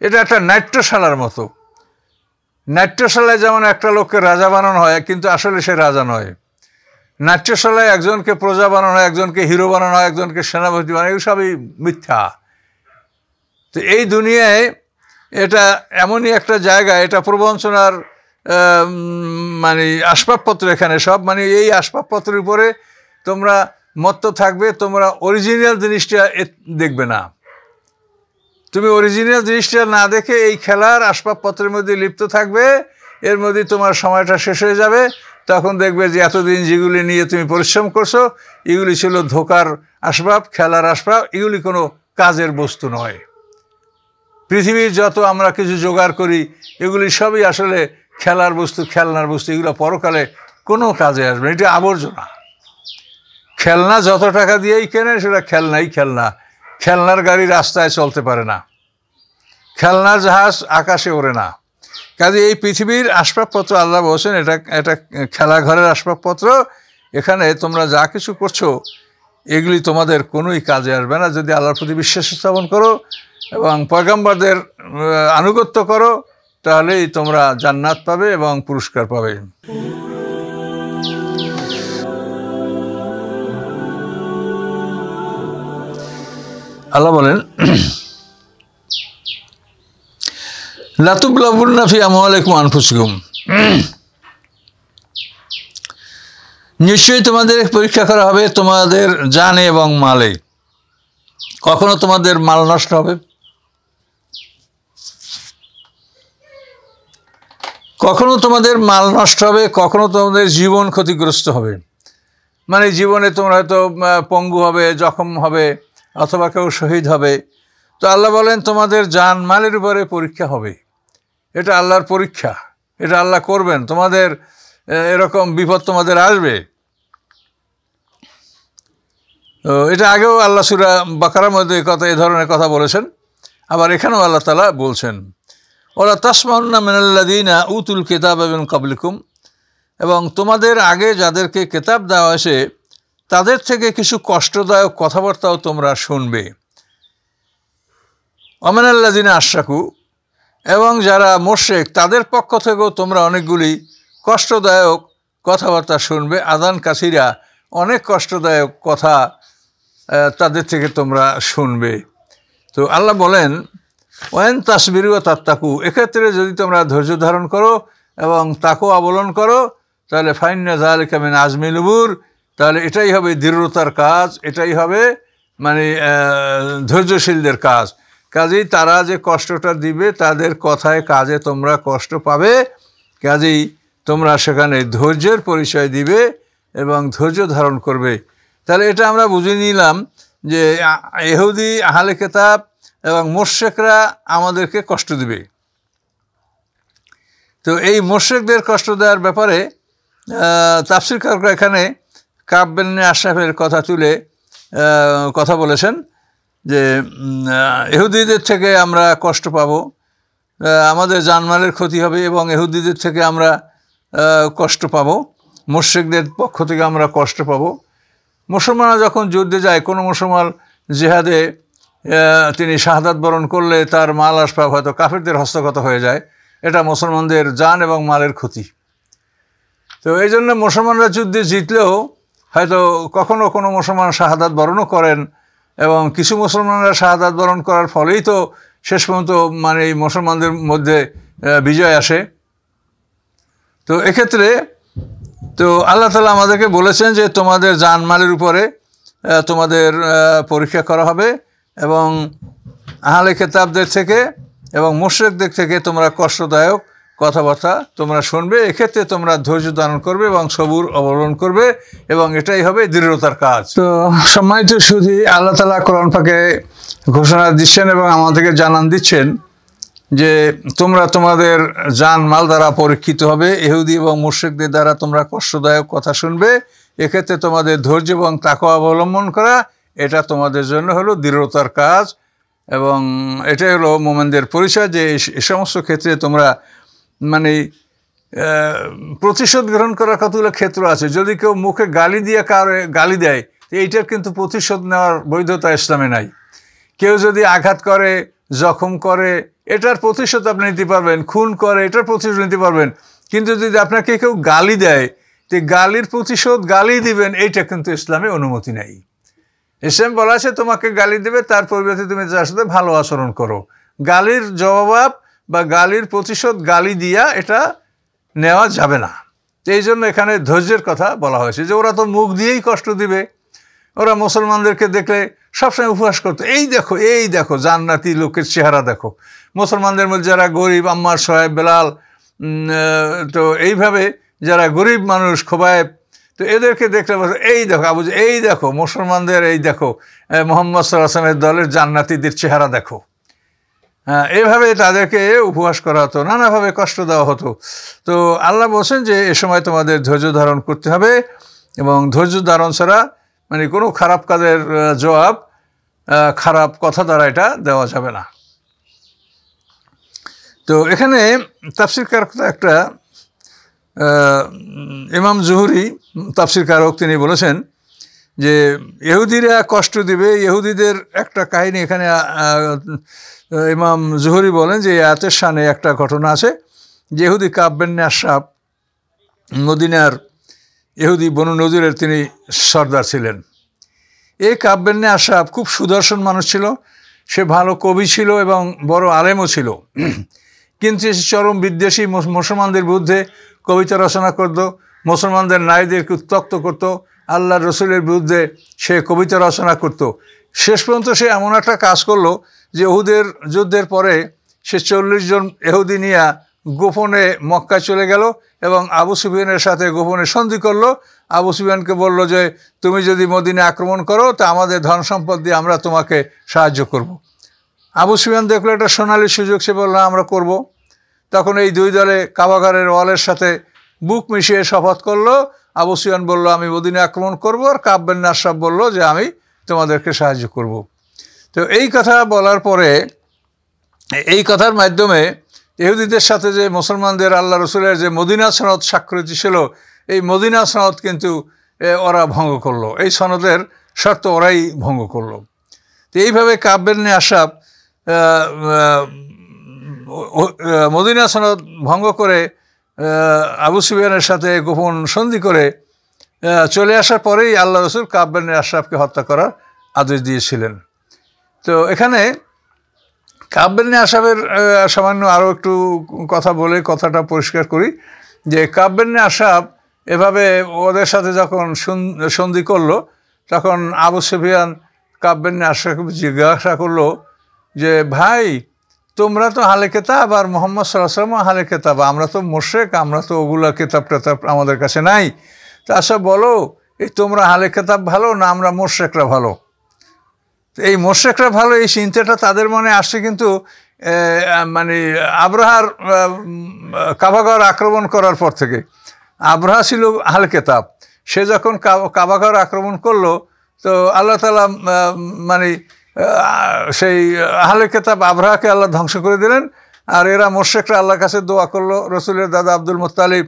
A: এটা একটা নাট্যশালার মতো। নাট্যশালায় যেমন একটা লোককে রাজা বানানো হয়, কিন্তু আসলে সে রাজা নয়। নাট্যশালায় একজনকে প্রজা বানানো হয়, একজনকে হিরো বানানো হয়, একজনকে সেনাপতি বানানো এগুলো সবই মিথ্যা। তো এই দুনিয়ায় এটা এমনই একটা জায়গা, এটা প্রবঞ্চনার মানে আসবাবপত্র এখানে সব। মানে এই আসবাবপত্রের উপরে তোমরা মত্ত থাকবে, তোমরা অরিজিনাল জিনিসটা দেখবে না। তুমি অরিজিনাল জিনিসটা না দেখে এই খেলার আসবাবপত্রের মধ্যে লিপ্ত থাকবে, এর মধ্যে তোমার সময়টা শেষ হয়ে যাবে। তখন দেখবে যে এতদিন যেগুলি নিয়ে তুমি পরিশ্রম করছ, এগুলি ছিল ধোকার আসবাব, খেলার আসবাব, এগুলি কোনো কাজের বস্তু নয়। পৃথিবীর যত আমরা কিছু জোগাড় করি, এগুলি সবই আসলে খেলার বস্তু, খেলনার বস্তু, এগুলো পরকালে কোনো কাজে আসবে এটা আবর্জনা। খেলনা যত টাকা দিয়েই কেনে, সেটা খেলনাই খেলনা। খেলনার গাড়ি রাস্তায় চলতে পারে না। খেলনার জাহাজ আকাশে ওড়ে না। কাজে এই পৃথিবীর আসবাবপত্র আল্লাহ বলছেন, এটা এটা খেলাঘরের আসবাবপত্র। এখানে তোমরা যা কিছু করছ, এগুলি তোমাদের কোনোই কাজে আসবে না। যদি আল্লাহর প্রতি বিশ্বাস স্থাপন করো এবং পয়গাম্বারদের আনুগত্য করো, তাহলেই তোমরা জান্নাত পাবে এবং পুরস্কার পাবে। আল্লাহ বলেন নিশ্চয়ই তোমাদের পরীক্ষা করা হবে তোমাদের জানে এবং মালে। কখনো তোমাদের মাল নষ্ট হবে। কখনো তোমাদের মাল নষ্ট হবে, কখনো তোমাদের জীবন ক্ষতিগ্রস্ত হবে। মানে জীবনে তোমরা হয়তো পঙ্গু হবে, জখম হবে, অথবা কেউ শহীদ হবে। তো আল্লাহ বলেন, তোমাদের জান মালের উপরে পরীক্ষা হবে। এটা আল্লাহর পরীক্ষা। এটা আল্লাহ করবেন। তোমাদের এরকম বিপদ তোমাদের আসবে। তো এটা আগেও আল্লাহ সুরা বাকারার মধ্যে কথা এ ধরনের কথা বলেছেন। আবার এখানেও আল্লাহ তালা বলছেন ওরা তাসমাউন্না মেনাল্লাদিনা উতুল কেতাব এবং কাবলিকুম এবং তোমাদের আগে যাদেরকে কেতাব দেওয়া হয়েছে তাদের থেকে কিছু কষ্টদায়ক কথাবার্তাও তোমরা শুনবে। অমেনাল্লাদিনা আশাকু এবং যারা মোশেক, তাদের পক্ষ থেকেও তোমরা অনেকগুলি কষ্টদায়ক কথাবার্তা শুনবে। আদান কাছিরা অনেক কষ্টদায়ক কথা তাদের থেকে তোমরা শুনবে। তো আল্লাহ বলেন ওয়েন তাসবির ও তাত্তাকু এক্ষেত্রে যদি তোমরা ধৈর্য ধারণ করো এবং তাকেও অবলম্বন করো, তাহলে ফাইন্না জাহাল কামিন আজমিলবুর তাহলে এটাই হবে দৃঢ়তার কাজ, এটাই হবে মানে ধৈর্যশীলদের কাজ। কাজেই তারা যে কষ্টটা দিবে, তাদের কথায় কাজে তোমরা কষ্ট পাবে। কাজেই তোমরা সেখানে ধৈর্যের পরিচয় দিবে এবং ধৈর্য ধারণ করবে। তাহলে এটা আমরা বুঝে নিলাম যে এহুদি আহলে কেতাব এবং মোর্শেকরা আমাদেরকে কষ্ট দিবে। তো এই মোর্শেকদের কষ্ট দেওয়ার ব্যাপারে তাফসির কারকরা এখানে কাব্যেন আশরাফের কথা তুলে কথা বলেছেন। যে এহুদিদের থেকে আমরা কষ্ট পাব আমাদের জানমালের ক্ষতি হবে এবং এহুদিদের থেকে আমরা কষ্ট পাব মোর্শেকদের পক্ষ থেকে আমরা কষ্ট পাব। মুসলমানরা যখন যুদ্ধে যায়, কোনো মুসলমান জেহাদে তিনি শাহাদাত বরণ করলে তার মাল আসবাব হয়তো কাফেরদের হস্তগত হয়ে যায়। এটা মুসলমানদের যান এবং মালের ক্ষতি। তো এই জন্য মুসলমানরা যুদ্ধে জিতলেও হয়তো কখনো কোনো মুসলমান শাহাদাত বরণও করেন এবং কিছু মুসলমানরা শাহাদাত বরণ করার ফলেই তো শেষ পর্যন্ত মানে এই মুসলমানদের মধ্যে বিজয় আসে। তো এক্ষেত্রে তো আল্লাহ তালা আমাদেরকে বলেছেন যে তোমাদের জানমালের উপরে তোমাদের পরীক্ষা করা হবে এবং আহলে খেতাবদের থেকে এবং মুশ্রেকদের থেকে তোমরা কষ্টদায়ক কথাবার্তা তোমরা শুনবে এক্ষেত্রে তোমরা ধৈর্য ধারণ করবে এবং সবুর অবলম্বন করবে এবং এটাই হবে দৃঢ়তার কাজ তো সম্মানিত শুধু আল্লাহ তালা কোরআন ফাঁকে ঘোষণা দিচ্ছেন এবং আমাদেরকে জানান দিচ্ছেন যে তোমরা তোমাদের যান মাল দ্বারা পরীক্ষিত হবে এহুদি এবং মুর্শিকদের দ্বারা তোমরা কষ্টদায়ক কথা শুনবে এক্ষেত্রে তোমাদের ধৈর্য এবং তাকে অবলম্বন করা এটা তোমাদের জন্য হলো দৃঢ়তার কাজ এবং এটাই হলো মোমেনদের পরিচয় যে এ সমস্ত ক্ষেত্রে তোমরা মানে প্রতিশোধ গ্রহণ করার কতগুলো ক্ষেত্র আছে? যদি কেউ মুখে গালি দিয়ে কার, গালি দেয় এইটার কিন্তু প্রতিশোধ নেওয়ার বৈধতা ইসলামে নাই। কেউ যদি আঘাত করে, জখম করে, এটার প্রতিশোধ আপনি নিতে পারবেন, খুন করে, এটার প্রতিশোধ নিতে পারবেন। কিন্তু যদি আপনাকে কেউ গালি দেয়, তো গালির প্রতিশোধ গালি দিবেন, এইটা কিন্তু ইসলামে অনুমতি নেই। ইসলাম বলা আছে, তোমাকে গালি দেবে, তার পরিবর্তে তুমি তার সাথে ভালো আচরণ করো। গালির জবাব বা গালির প্রতিশোধ গালি দিয়া এটা নেওয়া যাবে না। এই জন্য এখানে ধৈর্যের কথা বলা হয়েছে যে ওরা তো মুখ দিয়েই কষ্ট দিবে। ওরা মুসলমানদেরকে দেখলে সবসময় উপহাস করতো, এই দেখো এই দেখো, জান্নাতি লোকের চেহারা দেখো। মুসলমানদের মধ্যে যারা গরিব, আম্মার সোহেব বেলাল তো এইভাবে যারা গরিব মানুষ, খোবায়েব, তো এদেরকে দেখলে এই দেখো, আবু এই দেখো, মুসলমানদের এই দেখো মোহাম্মদ সাল্লাহামের দলের জান্নাতিদের চেহারা দেখো। হ্যাঁ এইভাবে তাদেরকে উপহাস করা হতো, নানাভাবে কষ্ট দেওয়া হতো। তো আল্লাহ বলছেন যে, এ সময় তোমাদের ধৈর্য ধারণ করতে হবে এবং ধৈর্য ধারণ ছাড়া মানে কোনো খারাপ কাজের জবাব খারাপ কথা দ্বারা এটা দেওয়া যাবে না। তো এখানে তাফসির কারক একটা ইমাম জুহুরি তাফসির কারক তিনি বলেছেন যে ইহুদিরা কষ্ট দিবে, ইহুদিদের একটা কাহিনী এখানে ইমাম জুহরি বলেন যে আয়াতের সানে একটা ঘটনা আছে, যে ইহুদি কাব্যেন আশরাফ মদিনার ইহুদি বনু নজরের তিনি সর্দার ছিলেন। এই কাব্যেন্নে আশরাফ খুব সুদর্শন মানুষ ছিল, সে ভালো কবি ছিল এবং বড় আলেমও ছিল। কিন্তু সে চরম বিদ্বেষী মুসলমানদের বিরুদ্ধে কবিতা রচনা করত, মুসলমানদের নারীদেরকে উত্তক্ত করত আল্লাহ রসুলের বিরুদ্ধে সে কবিতা রচনা করত শেষ পর্যন্ত সে এমন একটা কাজ করল যে এহুদের যুদ্ধের পরে সে চল্লিশ জন এহুদি নিয়ে গোপনে মক্কায় চলে গেল এবং আবু সুফিয়ানের সাথে গোপনে সন্ধি করল আবু সুফিয়ানকে বলল যে, তুমি যদি মদিনে আক্রমণ করো, তা আমাদের ধন সম্পদ দিয়ে আমরা তোমাকে সাহায্য করব। আবু সুফিয়ান দেখল একটা সোনালি সুযোগ, সে বলল আমরা করব। তখন এই দুই দলে কাবাগারের ওয়ালের সাথে বুক মিশিয়ে শপথ করল আবু সুফিয়ান বলল, আমি মদিনে আক্রমণ করব। আর কাব্যেন নাসাব বলল, যে আমি তোমাদেরকে সাহায্য করব। তো এই কথা বলার পরে, এই কথার মাধ্যমে ইহুদিদের সাথে যে মুসলমানদের আল্লাহ রসুলের যে মদিনা সনদ স্বাক্ষরিত ছিল, এই মদিনা সনদ কিন্তু ওরা ভঙ্গ করল। এই সনদের শর্ত ওরাই ভঙ্গ করল। তো এইভাবে কাব্যের নিয়ে আসাব মদিনা সনদ ভঙ্গ করে আবু সুবিয়ানের সাথে গোপন সন্ধি করে চলে আসার পরেই আল্লাহ রসুল কাব্যের আশরাফকে হত্যা করার আদেশ দিয়েছিলেন। তো এখানে কাব্যেন্নে আশরাফের সামান্য আরও একটু কথা বলে কথাটা পরিষ্কার করি, যে কাব্যেন্নে আশরাফ এভাবে ওদের সাথে যখন সন্ধি করল, তখন আবু সুফিয়ান কাব্যেন্নে আশাকে জিজ্ঞাসা করল যে, ভাই তোমরা তো হালে কেতাব আর মোহাম্মদ সাল্লাহামও হালে কেতাব। আমরা তো মোশেক আমরা তো ওগুলো কেতাব টেতাব আমাদের কাছে নাই। তা সব বলো, এই তোমরা হালে কেতাব ভালো না আমরা মোশেকরা ভালো? এই মোশেকরা ভালো, এই চিন্তাটা তাদের মনে আসছে কিন্তু মানে আব্রাহার কাবাগর আক্রমণ করার পর থেকে। আব্রাহা ছিল হাল কেতাব। সে যখন কাবাগর আক্রমণ করল, তো আল্লাহ তালা মানে সেই আহলে কেতাব আব্রাহাকে আল্লাহ ধ্বংস করে দিলেন, আর এরা মোশেকরা আল্লাহর কাছে দোয়া করল, রসুলের দাদা আব্দুল মোত্তালিব,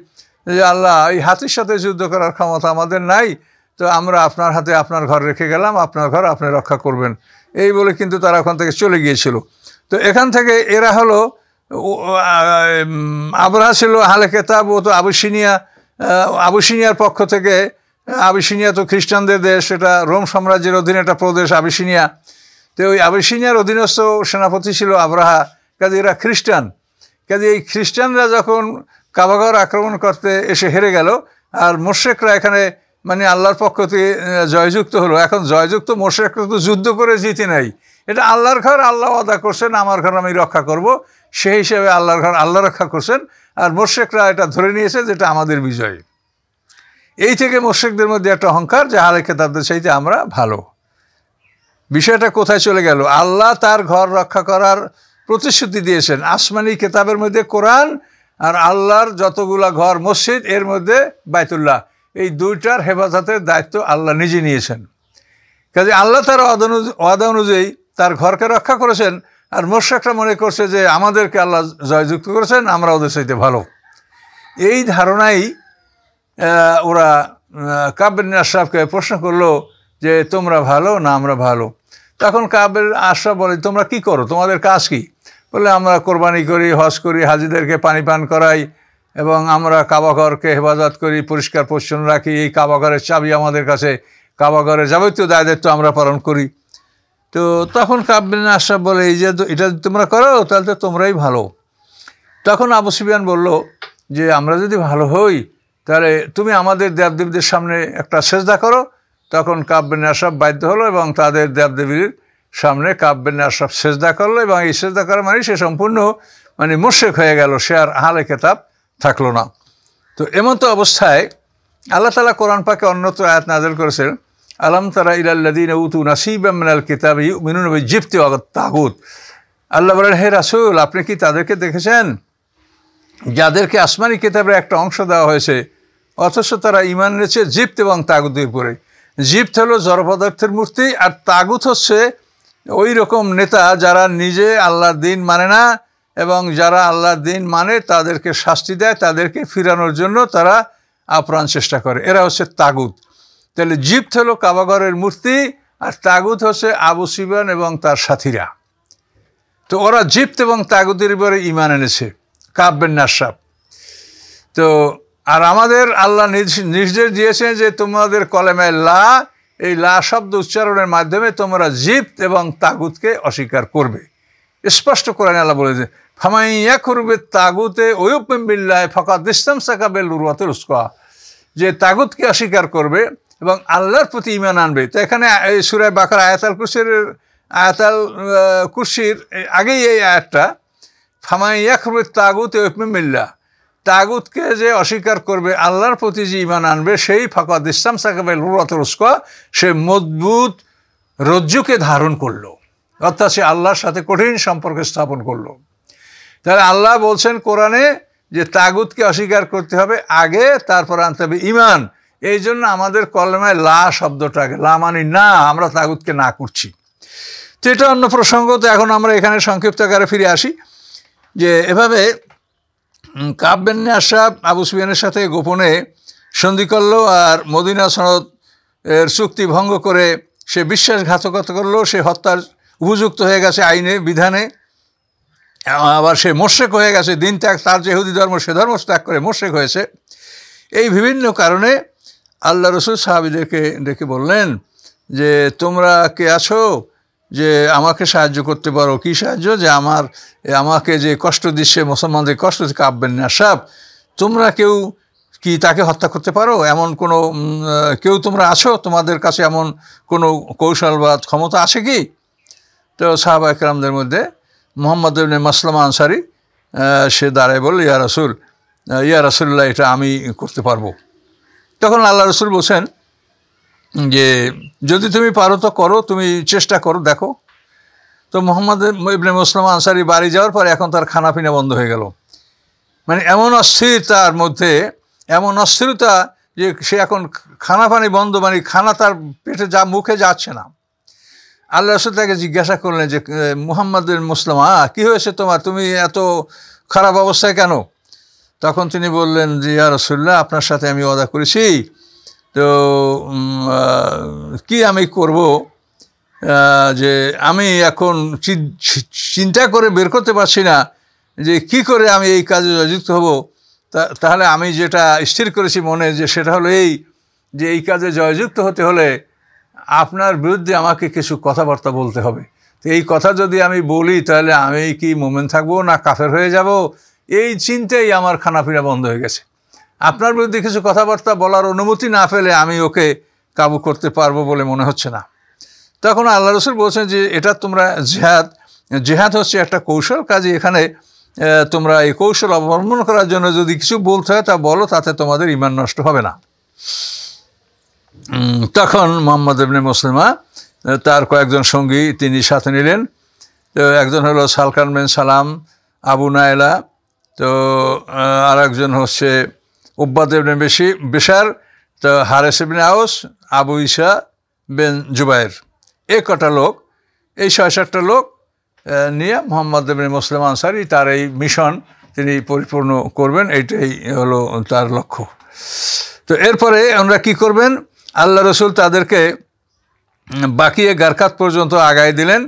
A: যে আল্লাহ, এই হাতির সাথে যুদ্ধ করার ক্ষমতা আমাদের নাই, তো আমরা আপনার হাতে আপনার ঘর রেখে গেলাম, আপনার ঘর আপনি রক্ষা করবেন। এই বলে কিন্তু তারা ওখান থেকে চলে গিয়েছিল। তো এখান থেকে এরা হলো আবরাহা ছিল হালে কেতাব, ও তো আবুসিনিয়া আবুসিনিয়ার পক্ষ থেকে, আবিসিনিয়া তো খ্রিস্টানদের দেশ, এটা রোম সাম্রাজ্যের অধীনে একটা প্রদেশ, আবিসিনিয়া। তো ওই আবিসিনিয়ার অধীনস্থ সেনাপতি ছিল আবরাহা। কাজে এরা খ্রিস্টান। কাজে এই খ্রিস্টানরা যখন কাবাগর আক্রমণ করতে এসে হেরে গেল, আর মোর্শেকরা এখানে মানে আল্লাহর পক্ষ থেকে জয়যুক্ত হলো। এখন জয়যুক্ত মোশেকরা তো যুদ্ধ করে জিতে নাই। এটা আল্লাহর ঘর, আল্লাহ আদা করছেন, আমার ঘর আমি রক্ষা করব। সেই হিসেবে আল্লাহর ঘর, আল্লাহ রক্ষা করছেন। আর মোর্শেকরা এটা ধরে নিয়েছে যেটা আমাদের বিজয়। এই থেকে মোর্শেকদের মধ্যে একটা অহংকার যে হালে খেতাবদের চাইতে আমরা ভালো। বিষয়টা কোথায় চলে গেল? আল্লাহ তার ঘর রক্ষা করার প্রতিশ্রুতি দিয়েছেন। আসমানি কেতাবের মধ্যে কোরআন আর আল্লাহর যতগুলা ঘর মসজিদ, এর মধ্যে বাইতুল্লাহ। এই দুইটার হেফাজতের দায়িত্ব আল্লাহ নিজে নিয়েছেন। কাজে আল্লাহ তার ওয়াদা অনুযায়ী তার ঘরকে রক্ষা করেছেন আর মোর্শেকরা মনে করছে যে আমাদেরকে আল্লাহ জয়যুক্ত করেছেন, আমরা ওদের সাথে ভালো। এই ধারণাই ওরা কাব্যের আশরাফকে প্রশ্ন করল যে তোমরা ভালো না আমরা ভালো। তখন কাব্যের আশরাফ বলে, তোমরা কি করো? তোমাদের কাজ কি? বলে, আমরা কোরবানি করি, হজ করি, হাজিদেরকে পানি পান করাই এবং আমরা কাবাঘরকে হেফাজত করি, পরিষ্কার পরিচ্ছন্ন রাখি। এই কাবাঘরের চাবি আমাদের কাছে কাবাঘরের যাবতীয় দায় দায়িত্ব আমরা পালন করি। তো তখন কাব্যিন আশরাফ বলে, এই যে এটা তোমরা করো, তাহলে তো তোমরাই ভালো। তখন আবু সিবিয়ান বলল, যে আমরা যদি ভালো হই, তাহলে তুমি আমাদের দেবদেবীদের সামনে একটা সেজদা করো তখন কাব্যেন আশরাফ বাধ্য হলো এবং তাদের দেবদেবীর সামনে কাব্যেন আশরাফ সেজদা করল এবং এই সেজদা করা মানে সে সম্পূর্ণ মানে মোশেক হয়ে গেল, সে আর হালে কেতাব থাকল না। তো এমন তো অবস্থায় আল্লাহ তালা কোরআন পাকে অন্যত্র আয়াত নাজল করেছেন, আলম তারা ইলাল্লাদিন উতু নাসিব নাসিবাল কিতাব মিনুন জিপ্তি তাগুত। আল্লাহ বলেন, হে রাসুল, আপনি কি তাদেরকে দেখেছেন? যাদেরকে আসমানি কিতাবের একটা অংশ দেওয়া হয়েছে, অথচ তারা ইমান রয়েছে জিপ্ত এবং তাগুতের উপরে। জিপ্ত হলো জড়পদার্থের মূর্তি আর তাগুত হচ্ছে ওই রকম নেতা যারা নিজে আল্লাহর দিন মানে না এবং যারা আল্লাহর দিন মানে তাদেরকে শাস্তি দেয়, তাদেরকে ফিরানোর জন্য তারা আপ্রাণ চেষ্টা করে। এরা হচ্ছে তাগুত। তাহলে জিপ্ত হলো কাবাগরের মূর্তি আর তাগুত হচ্ছে আবু সিবান এবং তার সাথীরা। তো ওরা জিপ্ত এবং তাগুতের উপরে ইমান এনেছে, কাব্যের নাসাব তো আর আমাদের আল্লাহ নির্দেশ দিয়েছেন যে তোমাদের কলেমে লা, এই লা শব্দ উচ্চারণের মাধ্যমে তোমরা জিপ্ত এবং তাগুতকে অস্বীকার করবে। স্পষ্ট করে আল্লাহ বলেছে ফামাইয়া করবে তাগুতে ওয়ুপিল্লায় ফাঁকা দিস্তাম সাকাবেল উরওয়াতুল উস্কা। যে তাগুতকে অস্বীকার করবে এবং আল্লাহর প্রতি ইমান আনবে। তো এখানে এই সুরায় বাকার আয়াতাল কুরসির আয়াতাল কুরসির আগেই এই আয়াতটা ফামাইয়া করবে তাগুতে ওয়ুপিল্লা তাগুতকে যে অস্বীকার করবে, আল্লাহর প্রতি যে ইমান আনবে, সেই ফাঁকা দিস্তাম সাকাবেল উস্কা সে মজবুত রজ্জুকে ধারণ করল। অর্থাৎ সে আল্লাহর সাথে কঠিন সম্পর্ক স্থাপন করল। তাহলে আল্লাহ বলছেন কোরআনে যে তাগুতকে অস্বীকার করতে হবে, আগে তারপর আনতে হবে ইমান এই জন্য আমাদের কলমায় লা শব্দটাকে লা মানি না, আমরা তাগুতকে না করছি। তো এটা অন্য প্রসঙ্গ, তো এখন আমরা এখানে সংক্ষিপ্ত আকারে ফিরে আসি। যে এভাবে কাব্যেন্নে আশরাফ আবু সুবিয়ানের সাথে গোপনে সন্ধি করল আর মদিনা সনদ এর চুক্তি ভঙ্গ করে সে বিশ্বাসঘাতকতা করল, সে হত্যার উপযুক্ত হয়ে গেছে আইনে, বিধানে। আবার সে মোশেক হয়ে গেছে, দিন ত্যাগ, তার যে হুদি ধর্ম, সে ধর্ম ত্যাগ করে মোশেক হয়েছে। এই বিভিন্ন কারণে আল্লাহ রসুল সাহাবিদেরকে ডেকে বললেন যে, তোমরা কে আছো? যে আমাকে সাহায্য করতে পারো, কি সাহায্য? যে আমার, আমাকে যে কষ্ট দিচ্ছে, মুসলমানদের কষ্ট আব্বেন না সাপ তোমরা কেউ কি তাকে হত্যা করতে পারো? এমন কোনো কেউ তোমরা আছো? তোমাদের কাছে এমন কোনো কৌশল বা ক্ষমতা আছে কি? তো সাহাবা একরামদের মধ্যে মোহাম্মদ মাসলাম আনসারি সে দাঁড়ায় বলল, ইয়া রসুল ইয়া রসুল্লাহ এটা আমি করতে পারব। তখন আল্লাহ রসুল বলছেন যে যদি তুমি পারো তো করো, তুমি চেষ্টা করো, দেখো। তো মোহাম্মদ ইবনে মুসলাম আনসারি বাড়ি যাওয়ার পর এখন তার খানাপিনা বন্ধ হয়ে গেল। মানে এমন অস্থির তার মধ্যে, এমন অস্থিরতা যে সে এখন খানা পানি বন্ধ মানে খানা তার পেটে যা, মুখে যাচ্ছে না। আল্লাহ রসুল তাকে জিজ্ঞাসা করলেন যে মুহাম্মদের মুসলামা কী হয়েছে তোমার? তুমি এত খারাপ অবস্থায় কেন? তখন তিনি বললেন যে, ইয়া রসুল্লাহ আপনার সাথে আমি ওয়াদা করেছি তো কি আমি করব? যে আমি এখন চিন্তা করে বের করতে পারছি না যে কি করে আমি এই কাজে যুক্ত হব। তাহলে আমি যেটা স্থির করেছি মনে যে সেটা হলো এই যে এই কাজে জয়যুক্ত হতে হলে আপনার বিরুদ্ধে আমাকে কিছু কথাবার্তা বলতে হবে। তো এই কথা যদি আমি বলি তাহলে আমি কি মোমেন থাকব না কাফের হয়ে যাব? এই চিন্তাই আমার খানাপিনা বন্ধ হয়ে গেছে। আপনার বিরুদ্ধে কিছু কথাবার্তা বলার অনুমতি না পেলে আমি ওকে কাবু করতে পারব বলে মনে হচ্ছে না। তখন আল্লাহ রসুল বলছেন যে, এটা তোমরা জেহাদ জেহাদ হচ্ছে একটা কৌশল। কাজে এখানে তোমরা এই কৌশল অবলম্বন করার জন্য যদি কিছু বলতে হয়, তা বলো, তাতে তোমাদের ইমান নষ্ট হবে না। তখন মোহাম্মদ ইবনে মুসলিমা তার কয়েকজন সঙ্গী তিনি সাথে নিলেন। তো একজন হলো সালকান বেন সালাম, আবু নায়লা, তো আর একজন হচ্ছে উব্বাদ ইবনে বেশি, বেশার, তো Haris ibn Aws Abu Isa bin Jubair. এ কটা লোক, এই ছয় সাতটা লোক নিয়ে মোহাম্মদ ইবনে মুসলিম আনসারি তার এই মিশন তিনি পরিপূর্ণ করবেন, এইটাই হলো তার লক্ষ্য। তো এরপরে আমরা কি করবেন? আল্লাহ রসুল তাদেরকে বাকিয়ে গারকাত পর্যন্ত আগায় দিলেন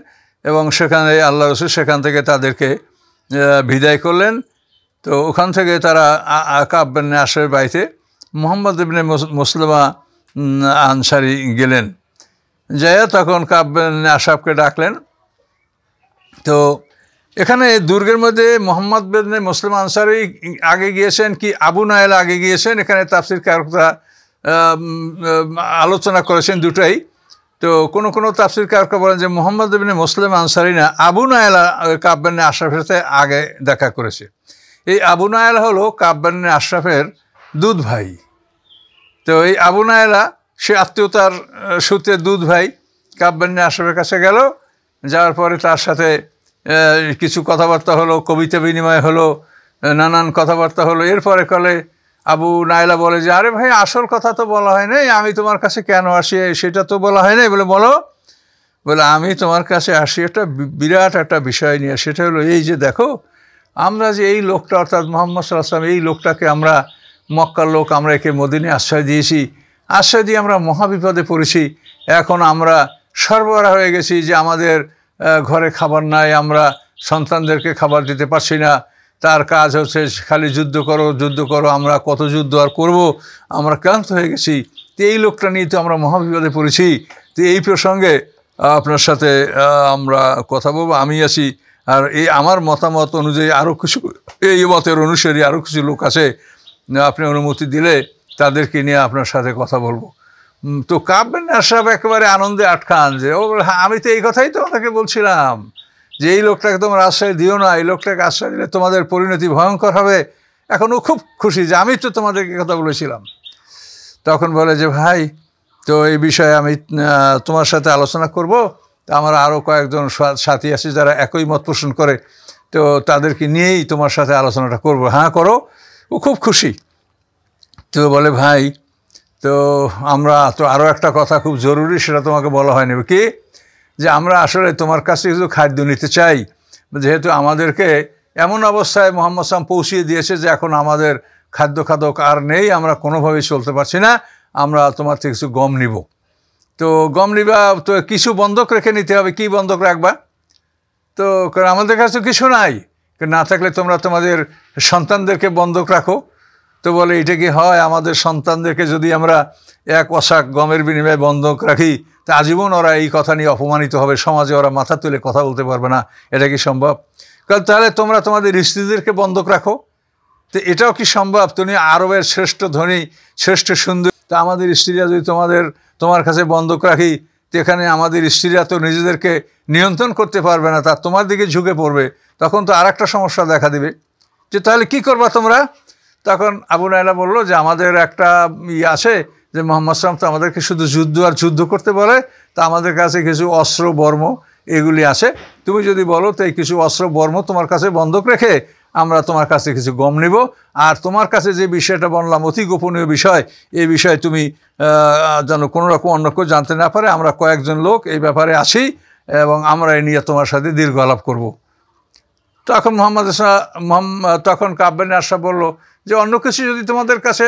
A: এবং সেখানে আল্লাহ রসুল সেখান থেকে তাদেরকে বিদায় করলেন। তো ওখান থেকে তারা কাব্বেন আশের বাড়িতে মোহাম্মদ ইবনে মুসলিমা আনসারি গেলেন। যাইয়া তখন কাব্বেন আসাবকে ডাকলেন। তো এখানে দুর্গের মধ্যে মোহাম্মদ বেদনে মুসলিম আনসারি আগে গিয়েছেন কি আবু নায়েল আগে গিয়েছেন? এখানে তাফসির কারকরা আলোচনা করেছেন দুটাই। তো কোনো কোনো তাফসির কারকা বলেন যে মোহাম্মদ বিন মুসলিম আনসারি না, আবু নায়লা কাব্যান্নে আশরাফের সাথে আগে দেখা করেছে। এই আবু নায়লা হলো কাব্যান্নে আশরাফের দুধ ভাই। তো এই আবু নায়লা, সে আত্মীয়তার সূত্রে দুধ ভাই কাব্যান্নে আশরাফের কাছে গেল। যাওয়ার পরে তার সাথে কিছু কথাবার্তা হলো, কবিতা বিনিময় হলো, নানান কথাবার্তা হলো। এরপরে কলে আবু নাইলা বলে যে, আরে ভাই, আসল কথা তো বলা হয় নাই, আমি তোমার কাছে কেন আসি? সেটা তো বলা হয় নাই। বলে, বলো। বলে, আমি তোমার কাছে আসি, একটা বিরাট একটা বিষয় নিয়ে, সেটা হলো এই যে দেখো আমরা যে এই লোকটা, অর্থাৎ মোহাম্মদ সাল্লাম এই লোকটাকে আমরা মক্কার লোক, আমরা একে মদিনে আশ্রয় দিয়েছি। আশ্রয় দিয়ে আমরা মহাবিপদে পড়েছি। এখন আমরা সরবরাহ হয়ে গেছি যে আমাদের ঘরে খাবার নাই, আমরা সন্তানদেরকে খাবার দিতে পারছি না। তার কাজ হচ্ছে, খালি যুদ্ধ করো যুদ্ধ করো, আমরা কত যুদ্ধ আর করব? আমরা ক্লান্ত হয়ে গেছি। তো এই লোকটা নিয়ে তো আমরা মহাবিপদে পড়েছি। তো এই প্রসঙ্গে আপনার সাথে আমরা কথা বলব। আমি আছি আর এই আমার মতামত অনুযায়ী আরও কিছু, এই মতের অনুসারী আরও কিছু লোক আছে আপনি অনুমতি দিলে তাদেরকে নিয়ে আপনার সাথে কথা বলব। তো কাব্যেন আশরাফ একেবারে আনন্দে আটকান যে, ও হ্যাঁ আমি তো এই কথাই তো ওনাকে বলছিলাম যে, এই লোকটাকে তোমার আশ্রয় দিও না, এই লোকটাকে আশ্রয় দিলে তোমাদের পরিণতি ভয়ঙ্কর হবে। এখন ও খুব খুশি যে, আমি তো তোমাদেরকে কথা বলেছিলাম। তখন বলে যে, ভাই, তো এই বিষয়ে আমি তোমার সাথে আলোচনা করব আমার আরও কয়েকজন সাথী আছে যারা একই মত পোষণ করে। তো তাদেরকে নিয়েই তোমার সাথে আলোচনাটা করব। হ্যাঁ করো। ও খুব খুশি। তো বলে, ভাই, তো আমরা তো আরও একটা কথা খুব জরুরি সেটা তোমাকে বলা হয়নি। কি? যে আমরা আসলে তোমার কাছে কিছু খাদ্য নিতে চাই। যেহেতু আমাদেরকে এমন অবস্থায় মোহাম্মদ সাম পৌঁছিয়ে দিয়েছে যে এখন আমাদের খাদ্য খাদক আর নেই, আমরা কোনোভাবেই চলতে পারছি না। আমরা তোমার থেকে কিছু গম নিব। তো গম নিবা, তো কিছু বন্ধক রেখে নিতে হবে। কি বন্ধক রাখবা? তো আমাদের কাছে কিছু নাই। না থাকলে তোমরা তোমাদের সন্তানদেরকে বন্ধক রাখো। তো বলে, এটা কি হয়? আমাদের সন্তানদেরকে যদি আমরা এক অশাক গমের বিনিময়ে বন্ধক রাখি, তা আজীবন ওরা এই কথা নিয়ে অপমানিত হবে। সমাজে ওরা মাথা তুলে কথা বলতে পারবে না। এটা কি সম্ভব? কারণ তাহলে তোমরা তোমাদের স্ত্রীদেরকে বন্ধক রাখো। তো এটাও কি সম্ভব? তুমি আরবের শ্রেষ্ঠ ধনী, শ্রেষ্ঠ সুন্দর তা আমাদের স্ত্রীরা যদি তোমাদের, তোমার কাছে বন্ধক রাখি, তো এখানে আমাদের স্ত্রীরা তো নিজেদেরকে নিয়ন্ত্রণ করতে পারবে না, তা তোমার দিকে ঝুঁকে পড়বে। তখন তো আর একটা সমস্যা দেখা দিবে। যে তাহলে কি করবা তোমরা? তখন আবু নাইলা বলল যে, আমাদের একটা ই আছে যে, মোহাম্মদ সালাম তো আমাদেরকে শুধু যুদ্ধ আর যুদ্ধ করতে বলে, তা আমাদের কাছে কিছু অস্ত্র, বর্ম এগুলি আছে। তুমি যদি বলো, তো এই কিছু অস্ত্র, বর্ম তোমার কাছে বন্ধক রেখে আমরা তোমার কাছে কিছু গম নিব। আর তোমার কাছে যে বিষয়টা বললাম, অতি গোপনীয় বিষয় এই বিষয়ে তুমি যেন কোনো রকম অন্য কেউ জানতে না পারে, আমরা কয়েকজন লোক এই ব্যাপারে আসি এবং আমরা এই নিয়ে তোমার সাথে দীর্ঘ আলাপ করব। তখন মোহাম্মদ তখন কাব্যানী আশা বলল যে অন্য কিছু যদি তোমাদের কাছে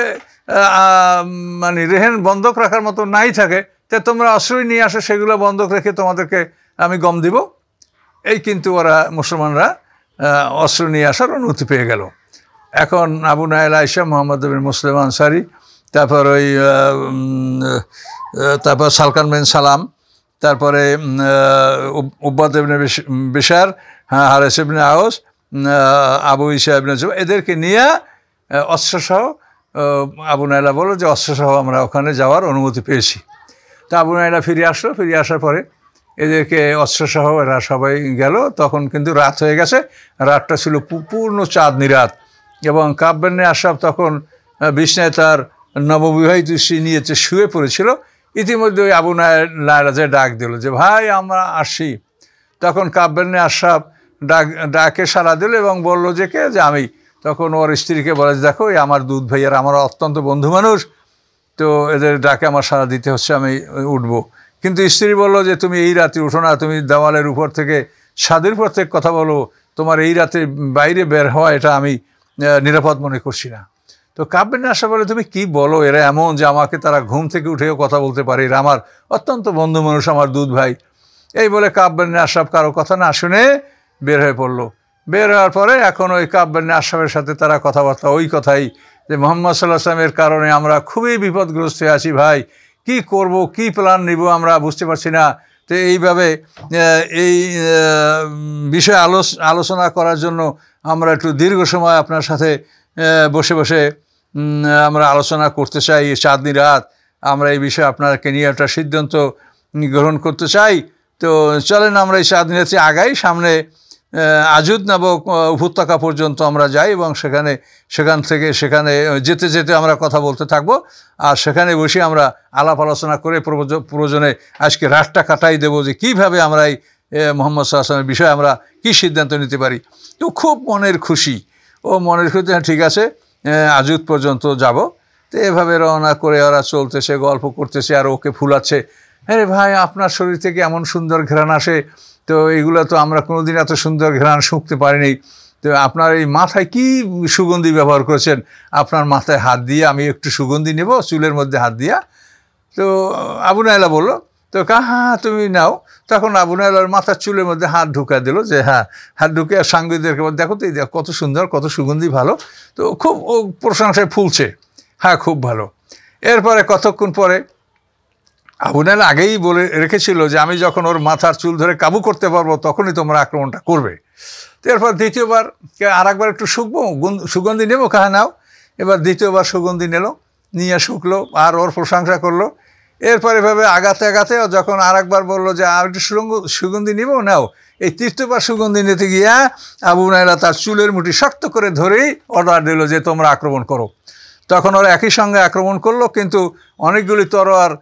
A: মানে রেহেন বন্ধক রাখার মতো নাই থাকে, তা তোমরা আশ্রয় নিয়ে আসো, সেগুলো বন্ধক রেখে তোমাদেরকে আমি গম দিব। এই কিন্তু ওরা মুসলমানরা অস্ত্র নিয়ে আসার অনুমতি পেয়ে গেল। এখন আবু নাইল আইসা মোহাম্মদ মুসলিম আনসারি, তারপর ওই তারপর সালকান বিন সালাম, তারপরে উব্বাদ ইবনে বেশার হ্যাঁ হারেস ইবনে আওস আবু ইসা ইবনে এদেরকে নিয়ে অস্ত্রসহ আবু নাইলা বলল যে অস্ত্রসহ আমরা ওখানে যাওয়ার অনুমতি পেয়েছি। তা আবু নাইলা ফিরে আসলো, ফিরে আসার পরে এদেরকে অস্ত্রসহ এরা সবাই গেল। তখন কিন্তু রাত হয়ে গেছে। রাতটা ছিল পূর্ণ চাঁদনি রাত। এবং কাব্যান্নে আসাব তখন বিষ্ণায় তার নববিবাহিত স্ত্রী নিয়ে শুয়ে পড়েছিল, ইতিমধ্যে ওই আবু নায়রা যে ডাক দিল যে, ভাই, আমরা আসি তখন কাব্যান্নে আশরাফ ডাক, ডাকে সারা দিল এবং বলল যে, কে? যে আমি। তখন ওর স্ত্রীকে বলে যে, দেখো আমার দুধ ভাইয়ার, আমার অত্যন্ত বন্ধু মানুষ। তো এদের ডাকে আমার সারা দিতে হচ্ছে, আমি উঠব। কিন্তু স্ত্রী বলল যে, তুমি এই রাতে উঠো না, তুমি দেওয়ালের উপর থেকে স্বাদের উপর থেকে কথা বলো। তোমার এই রাতে বাইরে বের হওয়া, এটা আমি নিরাপদ মনে করছি না। তো কাব্যের আশা বলে, তুমি কি বলো? এরা এমন যে আমাকে তারা ঘুম থেকে উঠেও কথা বলতে পারে। এরা আমার অত্যন্ত বন্ধু মানুষ, আমার দুধ ভাই। এই বলে কাব্যের আশাব কারও কথা না শুনে বের হয়ে পড়ল। বের হওয়ার পরে এখন ওই কাব্যের আশাবের সাথে তারা কথাবার্তা, ওই কথাই যে, মোহাম্মদ সাল্লাহ আসলামের কারণে আমরা খুবই বিপদগ্রস্ত আছি ভাই। কি করব, কি প্ল্যান নিব আমরা বুঝতে পারছি না। তো এইভাবে এই বিষয়ে আলোচনা করার জন্য আমরা একটু দীর্ঘ সময় আপনার সাথে বসে বসে আমরা আলোচনা করতে চাই। চাঁদনি রাত, আমরা এই বিষয়ে আপনাকে নিয়ে একটা সিদ্ধান্ত গ্রহণ করতে চাই। তো চলেন আমরা এই চাঁদনি রাত্রি আগাই। সামনে আজুদ নামক উপত্যকা পর্যন্ত আমরা যাই এবং সেখানে সেখান থেকে সেখানে যেতে যেতে আমরা কথা বলতে থাকব। আর সেখানে বসে আমরা আলাপ আলোচনা করে প্রয়োজনে আজকে রাতটা কাটাই দেবো যে কীভাবে আমরা এই মোহাম্মদ সাল্লামের বিষয়ে আমরা কি সিদ্ধান্ত নিতে পারি। তো খুব মনের খুশি। ও মনের খুশি হ্যাঁ, ঠিক আছে আজুদ পর্যন্ত যাব। তো এভাবে রওনা করে ওরা চলতেছে গল্প করতেছে আর ওকে ফুলাচ্ছে। হ্যাঁ ভাই আপনার শরীর থেকে এমন সুন্দর ঘ্রাণ আসে তো এগুলো তো আমরা কোনোদিন এত সুন্দর ঘ্রাণ শুঁকতে পারিনি। তো আপনার এই মাথায় কি সুগন্ধি ব্যবহার করেছেন? আপনার মাথায় হাত দিয়ে আমি একটু সুগন্ধি নেব, চুলের মধ্যে হাত দিয়া। তো আবু নাইলা বলল, তো কা হ্যাঁ তুমি নাও। তখন আবু নাইলার মাথার চুলের মধ্যে হাত ঢুকা দিল যে হ্যাঁ হাত ঢুকে আর সাংবাদিকদেরকে দেখো তো এই দেখো, কত সুন্দর, কত সুগন্ধি ভালো। তো খুব ও প্রশংসায় ফুলছে। হ্যাঁ খুব ভালো। এরপরে কতক্ষণ পরে আবু নাইলা আগেই বলে রেখেছিল যে আমি যখন ওর মাথার চুল ধরে কাবু করতে পারব, তখনই তোমরা আক্রমণটা করবে। তো এরপর দ্বিতীয়বার আর একবার একটু শুকবো সুগন্ধি নেব কাহা নাও। এবার দ্বিতীয়বার সুগন্ধি নিল, নিয়ে শুকলো, আর ওর প্রশংসা করল। এরপর এভাবে আগাতে আগাতে যখন আর একবার বলল যে, আর একটু সুরঙ্গ সুগন্ধি নিবো? নাও। এই তৃতীয়বার সুগন্ধি নিতে গিয়া আবু নাইলা তার চুলের মুঠি শক্ত করে ধরেই অর্ডার দিল যে, তোমরা আক্রমণ করো। তখন ওরা একই সঙ্গে আক্রমণ করল, কিন্তু অনেকগুলি তরোয়ার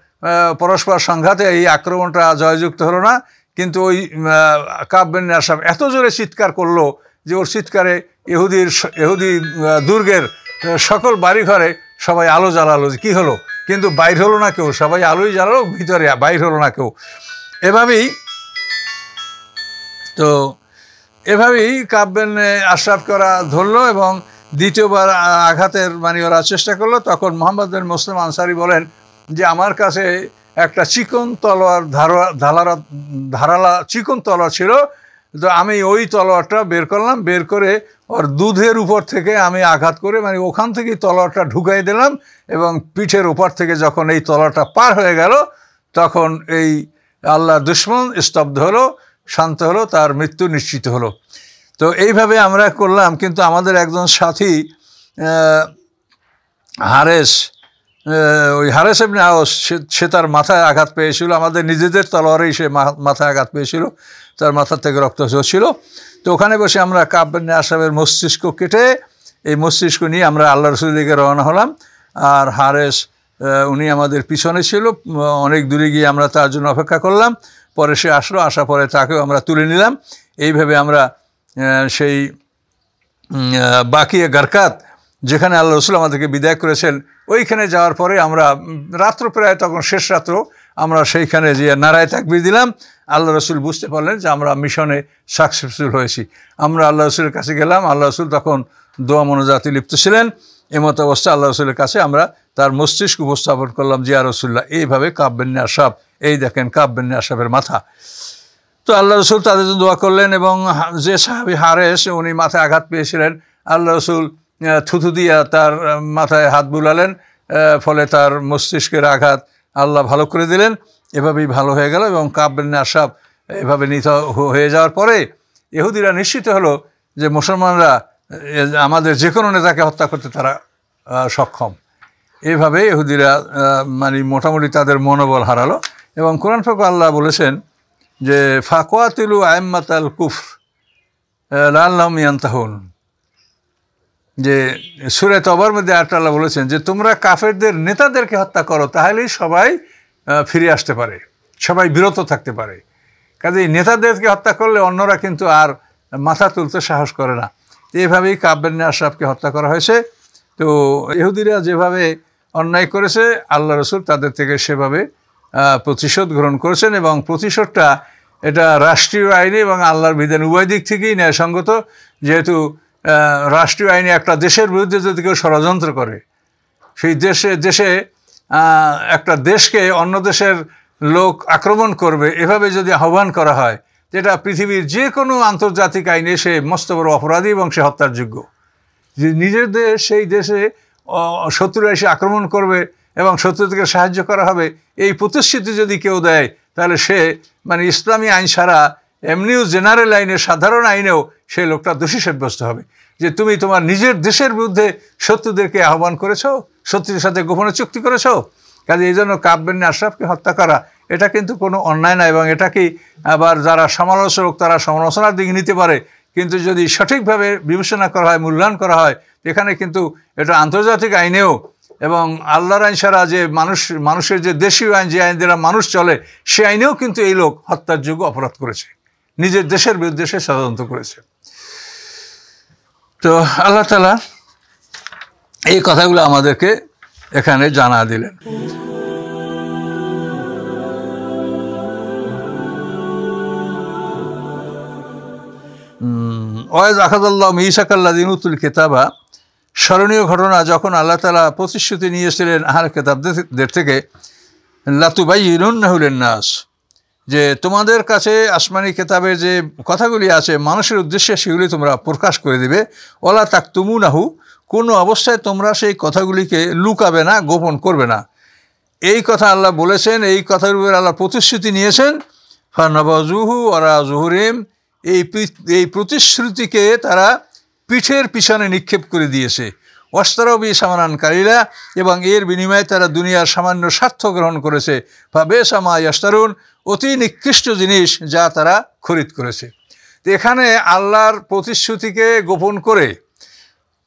A: পরস্পর সংঘাতে এই আক্রমণটা জয়যুক্ত হলো না, কিন্তু ওই কাব্যেন সাহেব এত জোরে চিৎকার করল যে ওর চিৎকারে ইহুদির ইহুদি দুর্গের সকল বাড়িঘরে সবাই আলো জ্বালালো কী হলো? কিন্তু বাইর হলো না কেউ, সবাই আলোই জ্বালালো, ভিতরে বাইর হলো না কেউ। এভাবেই তো এভাবেই কাব্যেন আশরাফ করা ধরলো এবং দ্বিতীয়বার আঘাতের মানে ওরা চেষ্টা করল। তখন মোহাম্মদ বিন মুসলিম আনসারি বলেন যে আমার কাছে একটা চিকন তলোয়ার ধারা ধারালা ধারালা চিকন তলোয়ার ছিল, তো আমি ওই তলোয়ারটা বের করলাম, বের করে ওর দুধের উপর থেকে আমি আঘাত করে মানে ওখান থেকেই তলোয়ারটা ঢুকাই দিলাম এবং পিঠের উপর থেকে যখন এই তলোয়ারটা পার হয়ে গেল, তখন এই আল্লাহ দুশ্মন স্তব্ধ হলো, শান্ত হলো, তার মৃত্যু নিশ্চিত হলো। তো এইভাবে আমরা করলাম, কিন্তু আমাদের একজন সাথী হারেস ওই হারেস এমনি আওস, সে- তার মাথায় আঘাত পেয়েছিল। আমাদের নিজেদের তলোয়ারেই সে মাথায় আঘাত পেয়েছিল। তার মাথার থেকে রক্ত ঝরছিল। তো ওখানে বসে আমরা কাব্যান্নে আসামের মস্তিষ্ক কেটে, এই মস্তিষ্ক নিয়ে আমরা আল্লাহ রসুল দিকে রওনা হলাম। আর হারেস উনি আমাদের পিছনে ছিল। অনেক দূরে গিয়ে আমরা তার জন্য অপেক্ষা করলাম। পরে সে আসলো, আসার পরে তাকেও আমরা তুলে নিলাম। এইভাবে আমরা সেই বাকি গারকাত যেখানে আল্লাহ রসুল আমাদেরকে বিদায় করেছেন, ওইখানে যাওয়ার পরে আমরা রাত্র প্রায় তখন শেষ রাত্র, আমরা সেইখানে যে নারায় তাকবির দিলাম। আল্লাহ রসুল বুঝতে পারলেন যে আমরা মিশনে সাকসেসফুল হয়েছি। আমরা আল্লাহ রসুলের কাছে গেলাম, আল্লাহ রসুল তখন দোয়া মনোজাতি লিপ্ত ছিলেন। এমত অবস্থা আল্লাহ রসুলের কাছে আমরা তার মস্তিষ্ক উপস্থাপন করলাম জিয়া রসুল্লাহ এইভাবে কাব্যেন্নে আসাব এই দেখেন কাব্যেন্নে আসাবের মাথা। তো আল্লাহ রসুল তাদের জন্য দোয়া করলেন এবং যে সাহাবি হারেস, উনি মাথায় আঘাত পেয়েছিলেন। আল্লাহ রসুল থুথু দিয়া তার মাথায় হাত বুলালেন ফলে তার মস্তিষ্কের আঘাত আল্লাহ ভালো করে দিলেন। এভাবেই ভালো হয়ে গেল এবং কাব্যেন আসাব এভাবে নিত হয়ে যাওয়ার পরে এহুদিরা নিশ্চিত হলো যে মুসলমানরা আমাদের যে কোনো নেতাকে হত্যা করতে তারা সক্ষম। এভাবে ইহুদিরা আহ, মানে মোটামুটি তাদের মনোবল হারালো এবং কোরআন ফাঁক আল্লাহ বলেছেন যে ফাকোয়াতিলু আহম্মাত আল কুফ লাল্লাম ইয়ান্তাহুন। যে সুরে তবার মধ্যে আল্লাহ বলেছেন যে, তোমরা কাফেরদের নেতাদেরকে হত্যা করো, তাহলেই সবাই ফিরে আসতে পারে। সবাই বিরত থাকতে পারে। কাজে নেতাদেরকে হত্যা করলে অন্যরা কিন্তু আর মাথা তুলতে সাহস করে না। এইভাবেই কাব্যেন আশরাফকে হত্যা করা হয়েছে। তো ইহুদিরা যেভাবে অন্যায় করেছে, আল্লাহ রসুল তাদের থেকে সেভাবে প্রতিশোধ গ্রহণ করেছেন এবং প্রতিশোধটা এটা রাষ্ট্রীয় আইনে এবং আল্লাহর বিধান উভয় দিক থেকেই ন্যায়সঙ্গত। যেহেতু রাষ্ট্রীয় আইনে একটা দেশের বিরুদ্ধে যদি কেউ ষড়যন্ত্র করে, সেই দেশে দেশে একটা দেশকে অন্য দেশের লোক আক্রমণ করবে, এভাবে যদি আহ্বান করা হয়, যেটা পৃথিবীর যে কোনো আন্তর্জাতিক আইনে সে মস্ত বড় অপরাধী এবং সে হত্যার যোগ্য যে নিজের দেশ সেই দেশে শত্রুরা এসে আক্রমণ করবে এবং শত্রুদেরকে সাহায্য করা হবে, এই প্রতিশ্রুতি যদি কেউ দেয়, তাহলে সে মানে ইসলামী আইন ছাড়া এমনিও জেনারেল আইনে, সাধারণ আইনেও সেই লোকটা দোষী সাব্যস্ত হবে। যে তুমি তোমার নিজের দেশের বিরুদ্ধে শত্রুদেরকে আহ্বান করেছ, শত্রুদের সাথে গোপনে চুক্তি করেছ, কাজে এই জন্য কাব্যেন আশরাফকে হত্যা করা, এটা কিন্তু কোনো অন্যায় না এবং এটাকে আবার যারা সমালোচক, তারা সমালোচনার দিকে নিতে পারে। কিন্তু যদি সঠিকভাবে বিবেচনা করা হয়, মূল্যায়ন করা হয়, এখানে কিন্তু এটা আন্তর্জাতিক আইনেও এবং আল্লাহর আইন ছাড়া যে মানুষ, মানুষের যে দেশীয় আইন, যে আইন দ্বারা মানুষ চলে, সে আইনেও কিন্তু এই লোক হত্যার যোগ্য অপরাধ করেছে। নিজের দেশের বিরুদ্ধে সে ষড়যন্ত্র করেছে। তো আল্লাহ তালা এই কথাগুলো আমাদেরকে এখানে জানা দিলেন। ওয়াজ আখাদাল্লাহ মিসাকাল্লাদিন উতুল কেতাবা, স্মরণীয় ঘটনা যখন আল্লাহ তালা প্রতিশ্রুতি নিয়েছিলেন আহার কেতাবদের থেকে লাতুবাই ইরুন্নাহুলেন নাস যে তোমাদের কাছে আসমানি কেতাবের যে কথাগুলি আছে, মানুষের উদ্দেশ্যে সেগুলি তোমরা প্রকাশ করে দিবে। ওলা তাক তুমু নাহু কোনো অবস্থায় তোমরা সেই কথাগুলিকে লুকাবে না, গোপন করবে না। এই কথা আল্লাহ বলেছেন, এই কথার উপর আল্লাহ প্রতিশ্রুতি নিয়েছেন। ফানবাজুহু ওরা জুহুরিম, এই এই প্রতিশ্রুতিকে তারা পিঠের পিছনে নিক্ষেপ করে দিয়েছে। অস্তারবি সামানানকারীরা এবং এর বিনিময়ে তারা দুনিয়ার সামান্য স্বার্থ গ্রহণ করেছে। বা বেশ আমা ইয়াস্তারুন অতি নিকৃষ্ট জিনিস যা তারা খরিদ করেছে। এখানে আল্লাহর প্রতিশ্রুতিকে গোপন করে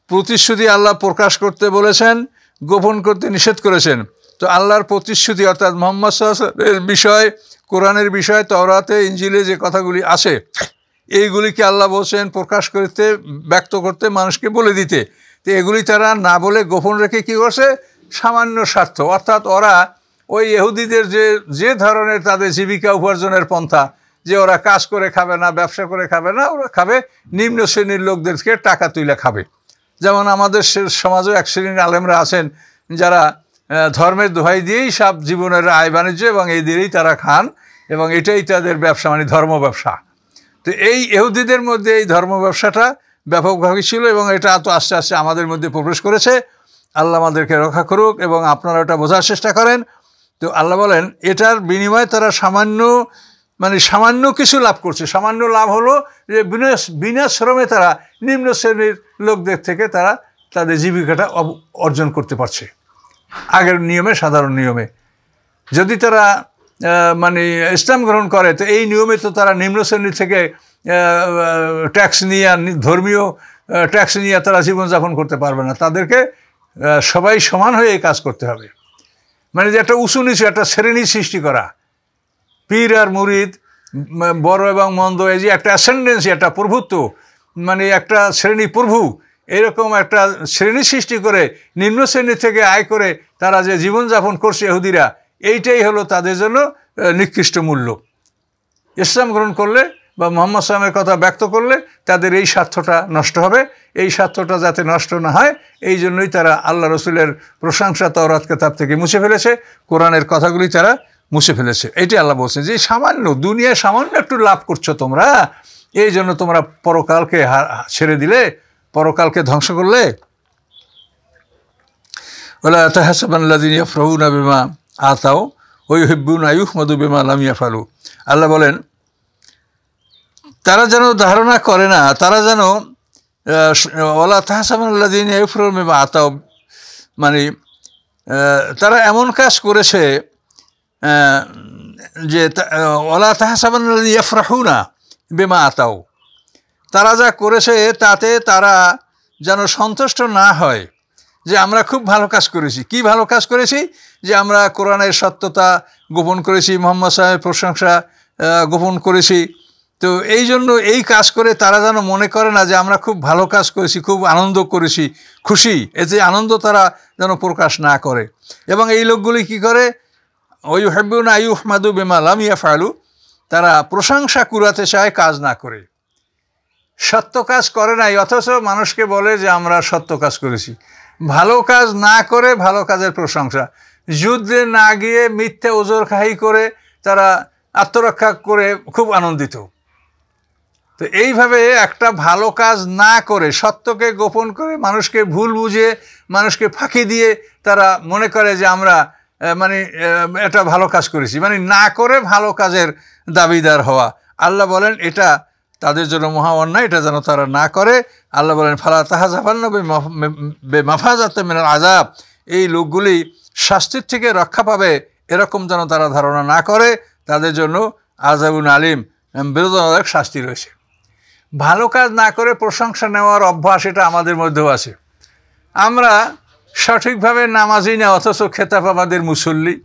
A: প্রতিশ্রুতি আল্লাহ প্রকাশ করতে বলেছেন, গোপন করতে নিষেধ করেছেন। তো আল্লাহর প্রতিশ্রুতি অর্থাৎ মোহাম্মদ এর বিষয়, কোরআনের বিষয় তরাতে ইঞ্জিলে যে কথাগুলি আছে, এইগুলিকে আল্লাহ বলছেন প্রকাশ করতে, ব্যক্ত করতে, মানুষকে বলে দিতে। তো এগুলি তারা না বলে গোপন রেখে কী করছে? সামান্য স্বার্থ। অর্থাৎ ওরা ওই এহুদিদের যে যে ধরনের তাদের জীবিকা উপার্জনের পন্থা, যে ওরা কাজ করে খাবে না, ব্যবসা করে খাবে না, ওরা খাবে, নিম্ন শ্রেণির লোকদেরকে টাকা তুলে খাবে। যেমন আমাদের সমাজেও এক শ্রেণির আলেমরা আছেন যারা ধর্মের দোহাই দিয়েই সব জীবনের আয় বাণিজ্য এবং এই দিয়েই তারা খান এবং এটাই তাদের ব্যবসা মানে ধর্ম ব্যবসা তো এই এহুদিদের মধ্যে এই ধর্ম ব্যবসাটা ব্যাপকভাবে ছিল এবং এটা তো আস্তে আস্তে আমাদের মধ্যে প্রবেশ করেছে। আল্লাহ আমাদেরকে রক্ষা করুক এবং আপনারা ওটা বোঝার চেষ্টা করেন। তো আল্লাহ বলেন, এটার বিনিময়ে তারা সামান্য মানে সামান্য কিছু লাভ করছে। সামান্য লাভ হলো যে বিনা বিনা শ্রমে তারা নিম্ন শ্রেণির লোকদের থেকে তারা তাদের জীবিকাটা অর্জন করতে পারছে। আগের নিয়মে, সাধারণ নিয়মে। যদি তারা মানে ইসলাম গ্রহণ করে, তো এই নিয়মে তো তারা নিম্ন শ্রেণির থেকে ট্যাক্স নিয়ে আর ধর্মীয় ট্যাক্স নিয়ে তারা জীবনযাপন করতে পারবে না। তাদেরকে সবাই সমান হয়ে এই কাজ করতে হবে। মানে যে একটা উঁচু নিচু, একটা শ্রেণি সৃষ্টি করা। পীর আর মুরিদ বড় এবং মন্দ, এই যে একটা অ্যাসেন্ডেন্সি একটা প্রভুত্ব মানে একটা শ্রেণি প্রভু, এরকম একটা শ্রেণি সৃষ্টি করে, নিম্ন শ্রেণি থেকে আয় করে তারা যে জীবনযাপন করছে এহুদিরা এইটাই হলো তাদের জন্য নিকৃষ্ট মূল্য। ইসলাম গ্রহণ করলে বা মোহাম্মদ সালামের কথা ব্যক্ত করলে তাদের এই স্বার্থটা নষ্ট হবে। এই স্বার্থটা যাতে নষ্ট না হয়, এই জন্যই তারা আল্লাহ রসুলের প্রশংসা তওরাত কেতাব থেকে মুছে ফেলেছে, কোরআনের কথাগুলি তারা মুছে ফেলেছে। এটি আল্লাহ বলছে যে, সামান্য, দুনিয়ায় সামান্য একটু লাভ করছ তোমরা, এই জন্য তোমরা পরকালকে ছেড়ে দিলে, পরকালকে ধ্বংস করলে। ওলা তাহাসাবান্লাদিন ইয়ফরাহুনা বেমা আতাও ওই হিব্বুন আয়ুহ মধু বেমা লামিয়া ফালু আল্লাহ বলেন তারা যেন ধারণা করে না, তারা যেন ওলা তাহসামান্লাদিন ইয়ফরুল বেমা আতাও মানে তারা এমন কাজ করেছে যে ওলা তাহসাবান্লাদিন ইয়ফরাহুনা বেমা আতাও তারা যা করেছে তাতে তারা যেন সন্তুষ্ট না হয়, যে আমরা খুব ভালো কাজ করেছি। কি ভালো কাজ করেছি? যে আমরা কোরআনের সত্যতা গোপন করেছি, মোহাম্মদ সাহেবের প্রশংসা গোপন করেছি। তো এই জন্য এই কাজ করে তারা যেন মনে করে না যে আমরা খুব ভালো কাজ করেছি, খুব আনন্দ করেছি, খুশি। এতে আনন্দ তারা যেন প্রকাশ না করে। এবং এই লোকগুলি কি করে? ওই হেব্বুন আয়ু মাদু বেমালাম ইয়া ফালু তারা প্রশংসা কুড়াতে চায়, কাজ না করে। সত্য কাজ করে নাই, অথচ মানুষকে বলে যে আমরা সত্য কাজ করেছি। ভালো কাজ না করে ভালো কাজের প্রশংসা। যুদ্ধে না গিয়ে মিথ্যে ওজোর খাই করে তারা আত্মরক্ষা করে খুব আনন্দিত। তো এইভাবে একটা ভালো কাজ না করে, সত্যকে গোপন করে, মানুষকে ভুল বুঝে, মানুষকে ফাঁকি দিয়ে তারা মনে করে যে আমরা মানে এটা ভালো কাজ করেছি। মানে না করে ভালো কাজের দাবিদার হওয়া। আল্লাহ বলেন, এটা তাদের জন্য মহা অন্যায়, এটা যেন তারা না করে। আল্লাহ বলেন, ফালা তাহাজাফান্ন বে মাফাজাতে মেনার আজাব এই লোকগুলি শাস্তির থেকে রক্ষা পাবে, এরকম যেন তারা ধারণা না করে, তাদের জন্য আজাবুন আলিম বেরোদনাদায়ক শাস্তি রয়েছে। ভালো কাজ না করে প্রশংসা নেওয়ার অভ্যাস এটা আমাদের মধ্যেও আছে। আমরা সঠিকভাবে নামাজি না, অথচ খেতাব আমাদের মুসল্লি।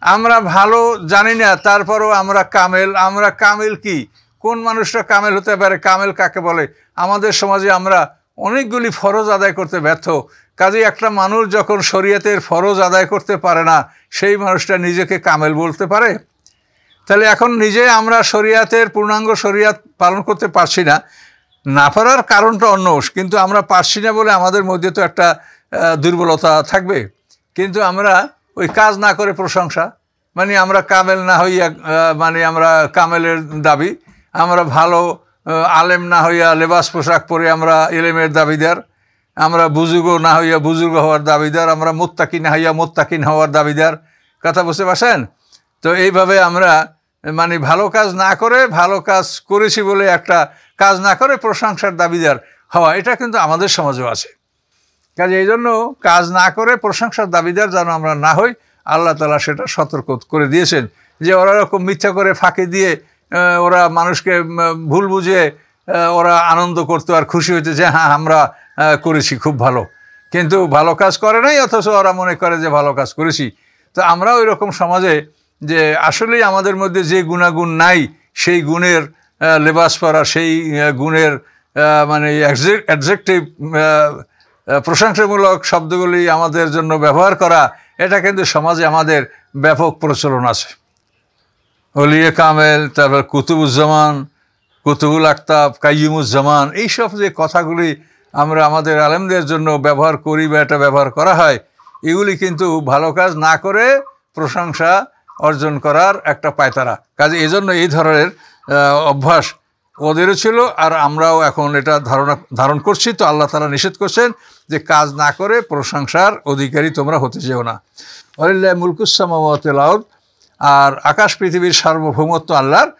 A: আমরা ভালো জানি না, তারপরও আমরা কামেল। আমরা কামেল কি? কোন মানুষটা কামেল হতে পারে? কামেল কাকে বলে? আমাদের সমাজে আমরা অনেকগুলি ফরজ আদায় করতে ব্যর্থ। কাজে একটা মানুষ যখন শরীয়তের ফরজ আদায় করতে পারে না, সেই মানুষটা নিজেকে কামেল বলতে পারে। তাহলে এখন নিজে আমরা শরিয়াতের পূর্ণাঙ্গ শরিয়াত পালন করতে পারছি না। না পারার কারণটা অন্য, কিন্তু আমরা পারছি না বলে আমাদের মধ্যে তো একটা দুর্বলতা থাকবে। কিন্তু আমরা ওই কাজ না করে প্রশংসা মানে আমরা কামেল না হইয়া মানে আমরা কামেলের দাবি, আমরা ভালো আলেম না হইয়া লেবাস পোশাক পরে আমরা এলেমের দাবিদার, আমরা বুজুর্গ না হইয়া বুজুর্গ হওয়ার দাবিদার, আমরা মোত্তাকিন হইয়া মোত্তাকিন হওয়ার দাবিদার। কথা বুঝতে পারছেন? তো এইভাবে আমরা মানে ভালো কাজ না করে, ভালো কাজ করেছি বলে একটা কাজ না করে প্রশংসার দাবিদার হওয়া, এটা কিন্তু আমাদের সমাজেও আছে। কাজে এই জন্য কাজ না করে, প্রশংসার দাবিদার যেন আমরা না হই, আল্লাহ তালা সেটা সতর্ক করে দিয়েছেন যে ওরা রকম মিথ্যা করে ফাঁকি দিয়ে ওরা মানুষকে ভুল বুঝে ওরা আনন্দ করতো আর খুশি হইতে যে হ্যাঁ আমরা করেছি, খুব ভালো। কিন্তু ভালো কাজ করে নাই, অথচ ওরা মনে করে যে ভালো কাজ করেছি। তো আমরা ওই রকম সমাজে যে আসলেই আমাদের মধ্যে যে গুণাগুণ নাই, সেই গুণের লেবাস পরা, সেই গুণের মানে অ্যাডজেক্টিভ প্রশংসামূলক শব্দগুলি আমাদের জন্য ব্যবহার করা, এটা কিন্তু সমাজে আমাদের ব্যাপক প্রচলন আছে। অলিয়ে কামেল, তারপর কুতুবুজ্জামান, কুতুবুল আক্তাব কাইমুজ্জামান এইসব যে কথাগুলি আমরা আমাদের আলেমদের জন্য ব্যবহার করি বা এটা ব্যবহার করা হয়, এগুলি কিন্তু ভালো কাজ না করে প্রশংসা অর্জন করার একটা পায়তারা। কাজে এই জন্য এই ধরনের অভ্যাস ওদেরও ছিল, আর আমরাও এখন এটা ধারণা, ধারণ করছি। তো আল্লাহ তালা নিষেধ করছেন যে কাজ না করে প্রশংসার অধিকারী তোমরা হতে যেও না। অলিল্লাহ মুলকুসামাউদ আর আকাশ পৃথিবীর সার্বভৌমত্ব আল্লাহর।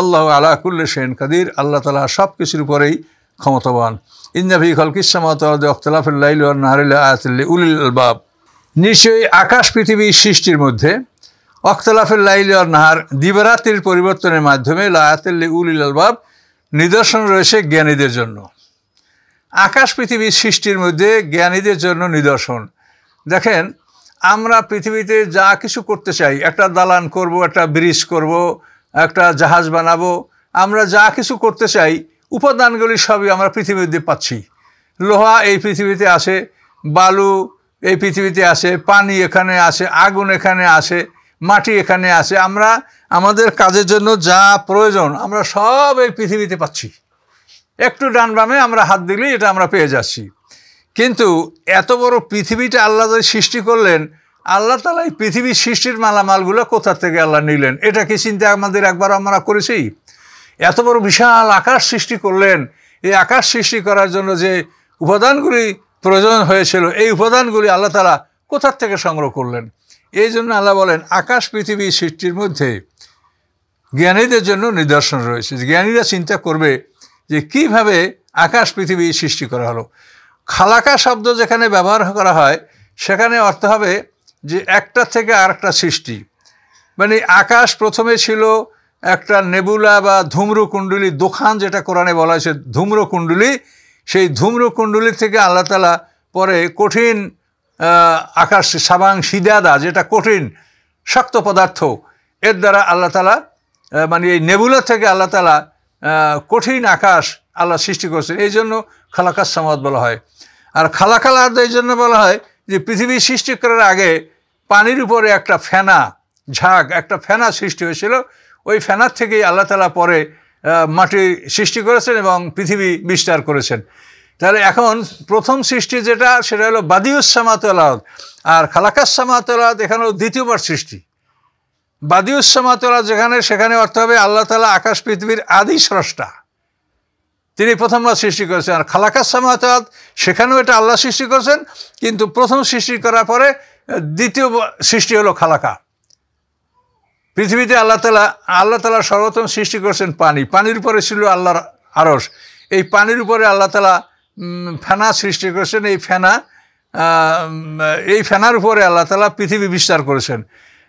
A: আল্লাহ আলা কুল্লে সেন কাদির। আল্লাহ তালা সব কিছুর উপরেই ক্ষমতাবান। ইন্দাভি খলকিসামাত অখতলাফুল্লাইল নাহারিল্লা আয়াতুল্লি উলিল আলবাব। নিশ্চয়ই আকাশ পৃথিবীর সৃষ্টির মধ্যে অখতলাফের লাইল নাহার দিবরাত্রির পরিবর্তনের মাধ্যমে লায়াতুল্লি উলিল আলবাব নিদর্শন রয়েছে জ্ঞানীদের জন্য। আকাশ পৃথিবীর সৃষ্টির মধ্যে জ্ঞানীদের জন্য নিদর্শন। দেখেন, আমরা পৃথিবীতে যা কিছু করতে চাই, একটা দালান করব, একটা ব্রিজ করব, একটা জাহাজ বানাবো, আমরা যা কিছু করতে চাই, উপাদানগুলি সবই আমরা পৃথিবীর মধ্যে পাচ্ছি। লোহা এই পৃথিবীতে আছে, বালু এই পৃথিবীতে আসে, পানি এখানে আসে, আগুন এখানে আসে, মাটি এখানে আসে। আমরা আমাদের কাজের জন্য যা প্রয়োজন, আমরা সব এই পৃথিবীতে পাচ্ছি। একটু ডান বামে আমরা হাত দিলেই এটা আমরা পেয়ে যাচ্ছি। কিন্তু এত বড় পৃথিবীটা আল্লাহ সৃষ্টি করলেন, আল্লাহ তালা এই পৃথিবীর সৃষ্টির মালামালগুলো কোথা থেকে আল্লাহ নিলেন? এটা কি চিন্তা আমাদের একবার আমরা করেছি? এত বড় বিশাল আকাশ সৃষ্টি করলেন। এই আকাশ সৃষ্টি করার জন্য যে উপাদানগুলি প্রয়োজন হয়েছিল। এই উপাদানগুলি আল্লাহ তালা কোথার থেকে সংগ্রহ করলেন? এই জন্য আল্লাহ বলেন, আকাশ পৃথিবী সৃষ্টির মধ্যে জ্ঞানীদের জন্য নিদর্শন রয়েছে। জ্ঞানীরা চিন্তা করবে যে কীভাবে আকাশ পৃথিবী সৃষ্টি করা হলো। খালাকা শব্দ যেখানে ব্যবহার করা হয়, সেখানে অর্থ হবে যে একটা থেকে আরেকটা সৃষ্টি। মানে আকাশ প্রথমে ছিল একটা নেবুলা বা ধূম্রকুণ্ডলী দোকান, যেটা কোরআনে বলা হয়েছে ধূম্রকুণ্ডলী সেই ধূম্রকুণ্ডলী থেকে আল্লাহ তালা পরে কঠিন আকাশ সাবাং সিদাদা, যেটা কঠিন, শক্ত পদার্থ, এর দ্বারা আল্লাহ তালা মানে এই নেবুলা থেকে আল্লাহ তালা কঠিন আকাশ আল্লাহ সৃষ্টি করছেন। এই জন্য খালাকাস সামাদ বলা হয়। আর খালাকাল আর্দ এই জন্য বলা হয় যে পৃথিবী সৃষ্টি করার আগে পানির উপরে একটা ফেনা, ঝাঁক, একটা ফেনা সৃষ্টি হয়েছিল। ওই ফেনার থেকেই আল্লাহ তালা পরে মাটি সৃষ্টি করেছেন এবং পৃথিবী বিস্তার করেছেন। তাহলে এখন প্রথম সৃষ্টি যেটা, সেটা হলো বাদিউসামাতলাদ আর খালাকাসামাতলাদ এখানেও দ্বিতীয়বার সৃষ্টি। বাদিউসামাতলাদ যেখানে, সেখানে অর্থ হবে আল্লাহ তালা আকাশ, পৃথিবীর আদি স্রষ্টা। তিনি প্রথমবার সৃষ্টি করেছেন। আর খালাকাসামাতলাদ সেখানেও এটা আল্লাহ সৃষ্টি করেছেন, কিন্তু প্রথম সৃষ্টি করার পরে দ্বিতীয় সৃষ্টি হলো খালাকা। পৃথিবীতে আল্লাহ তালা আল্লাহ তালা সর্বোত্তম সৃষ্টি করেছেন পানি। পানির উপরে ছিল আল্লাহর আরস এই পানির উপরে আল্লাহ তালা ফেনা সৃষ্টি করেছেন। এই ফেনা এই ফেনার উপরে আল্লাহ তালা পৃথিবী বিস্তার করেছেন।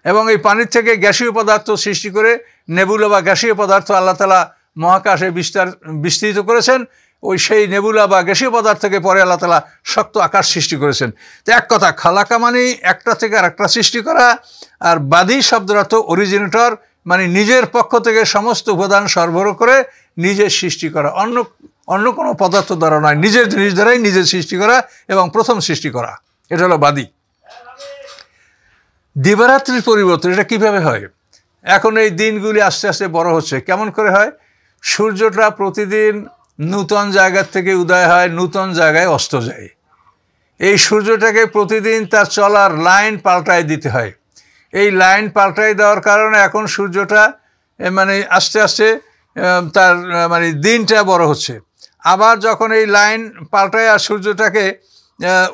A: এবং এই পানির থেকে গ্যাসীয় পদার্থ সৃষ্টি করে নেবুলো বা গ্যাসীয় পদার্থ আল্লাহ তালা মহাকাশে বিস্তার, বিস্তৃত করেছেন। ওই সেই নেবুলা বা গ্যাসীয় পদার্থকে পরে আল্লাহ তালা শক্ত আকাশ সৃষ্টি করেছেন। তো এক কথা, খালাকা মানে একটা থেকে আর একটা সৃষ্টি করা, আর বাদী শব্দের অর্থ অরিজিনেটর মানে নিজের পক্ষ থেকে সমস্ত উপাদান সরবরাহ করে নিজের সৃষ্টি করা। অন্য অন্য কোনো পদার্থ দ্বারা নয়, নিজের জিনিস দ্বারাই নিজের সৃষ্টি করা এবং প্রথম সৃষ্টি করা। এটা হলো বাদী। দিবারাত্রির পরিবর্তন, এটা কীভাবে হয়? এখন এই দিনগুলি আস্তে আস্তে বড় হচ্ছে। কেমন করে হয়? সূর্যটা প্রতিদিন নূতন জায়গার থেকে উদয় হয়, নূতন জায়গায় অস্ত যায়। এই সূর্যটাকে প্রতিদিন তার চলার লাইন পাল্টায় দিতে হয়। এই লাইন পাল্টাই দেওয়ার কারণে এখন সূর্যটা মানে আস্তে আস্তে তার মানে দিনটা বড় হচ্ছে। আবার যখন এই লাইন পাল্টায় আর সূর্যটাকে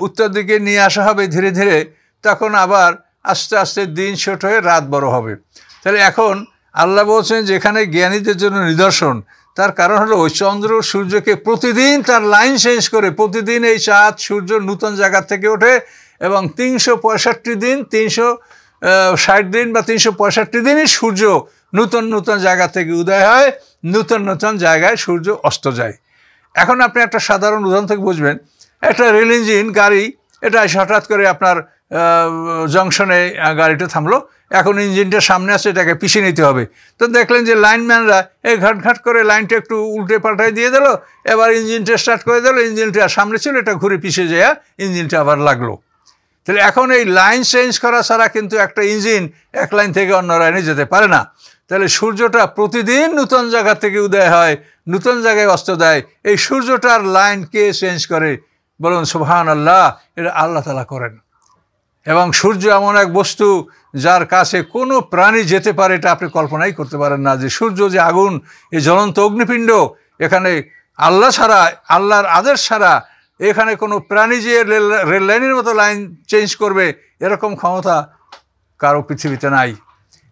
A: উত্তর দিকে নিয়ে আসা হবে ধীরে ধীরে, তখন আবার আস্তে আস্তে দিন ছোট হয়ে রাত বড় হবে। তাহলে এখন আল্লাহ বলছেন, যেখানে জ্ঞানীদের জন্য নিদর্শন তার কারণ হলো ওই চন্দ্র সূর্যকে প্রতিদিন তার লাইন চেঞ্জ করে, প্রতিদিন এই চাঁদ সূর্য নূতন জায়গা থেকে ওঠে এবং তিনশো পঁয়ষট্টি দিন, তিনশো ষাট দিন বা তিনশো পঁয়ষট্টি দিনই সূর্য নূতন নূতন জায়গা থেকে উদয় হয়, নূতন নূতন জায়গায় সূর্য অস্ত যায়। এখন আপনি একটা সাধারণ উদাহরণ থেকে বুঝবেন, একটা রেল ইঞ্জিন, গাড়ি, এটা হঠাৎ করে আপনার জংশনে গাড়িটা থামলো। এখন ইঞ্জিনটা সামনে আসে এটাকে পিছিয়ে নিতে হবে। তো দেখলেন যে লাইনম্যানরা এই ঘাট ঘাট করে লাইনটা একটু উল্টে পাল্টায় দিয়ে দিল। এবার ইঞ্জিনটা স্টার্ট করে দিল, ইঞ্জিনটা সামনে ছিল, এটা ঘুরে পিছিয়ে যায় ইঞ্জিনটা আবার লাগল। তাহলে এখন এই লাইন চেঞ্জ করা ছাড়া কিন্তু একটা ইঞ্জিন এক লাইন থেকে অন্য লাইনে যেতে পারে না। তাহলে সূর্যটা প্রতিদিন নূতন জায়গা থেকে উদয় হয়, নূতন জায়গায় অস্ত দেয়। এই সূর্যটার লাইন কে চেঞ্জ করে? বলুন সুবহান আল্লাহ এটা আল্লাহ তালা করেন। এবং সূর্য এমন এক বস্তু যার কাছে কোনো প্রাণী যেতে পারে, এটা আপনি কল্পনাই করতে পারেন না যে সূর্য যে আগুন, এই জ্বলন্ত অগ্নিপিণ্ড, এখানে আল্লাহ ছাড়া, আল্লাহর আদেশ ছাড়া এখানে কোনো প্রাণী যে রেল লাইনের মতো লাইন চেঞ্জ করবে, এরকম ক্ষমতা কারও পৃথিবীতে নাই।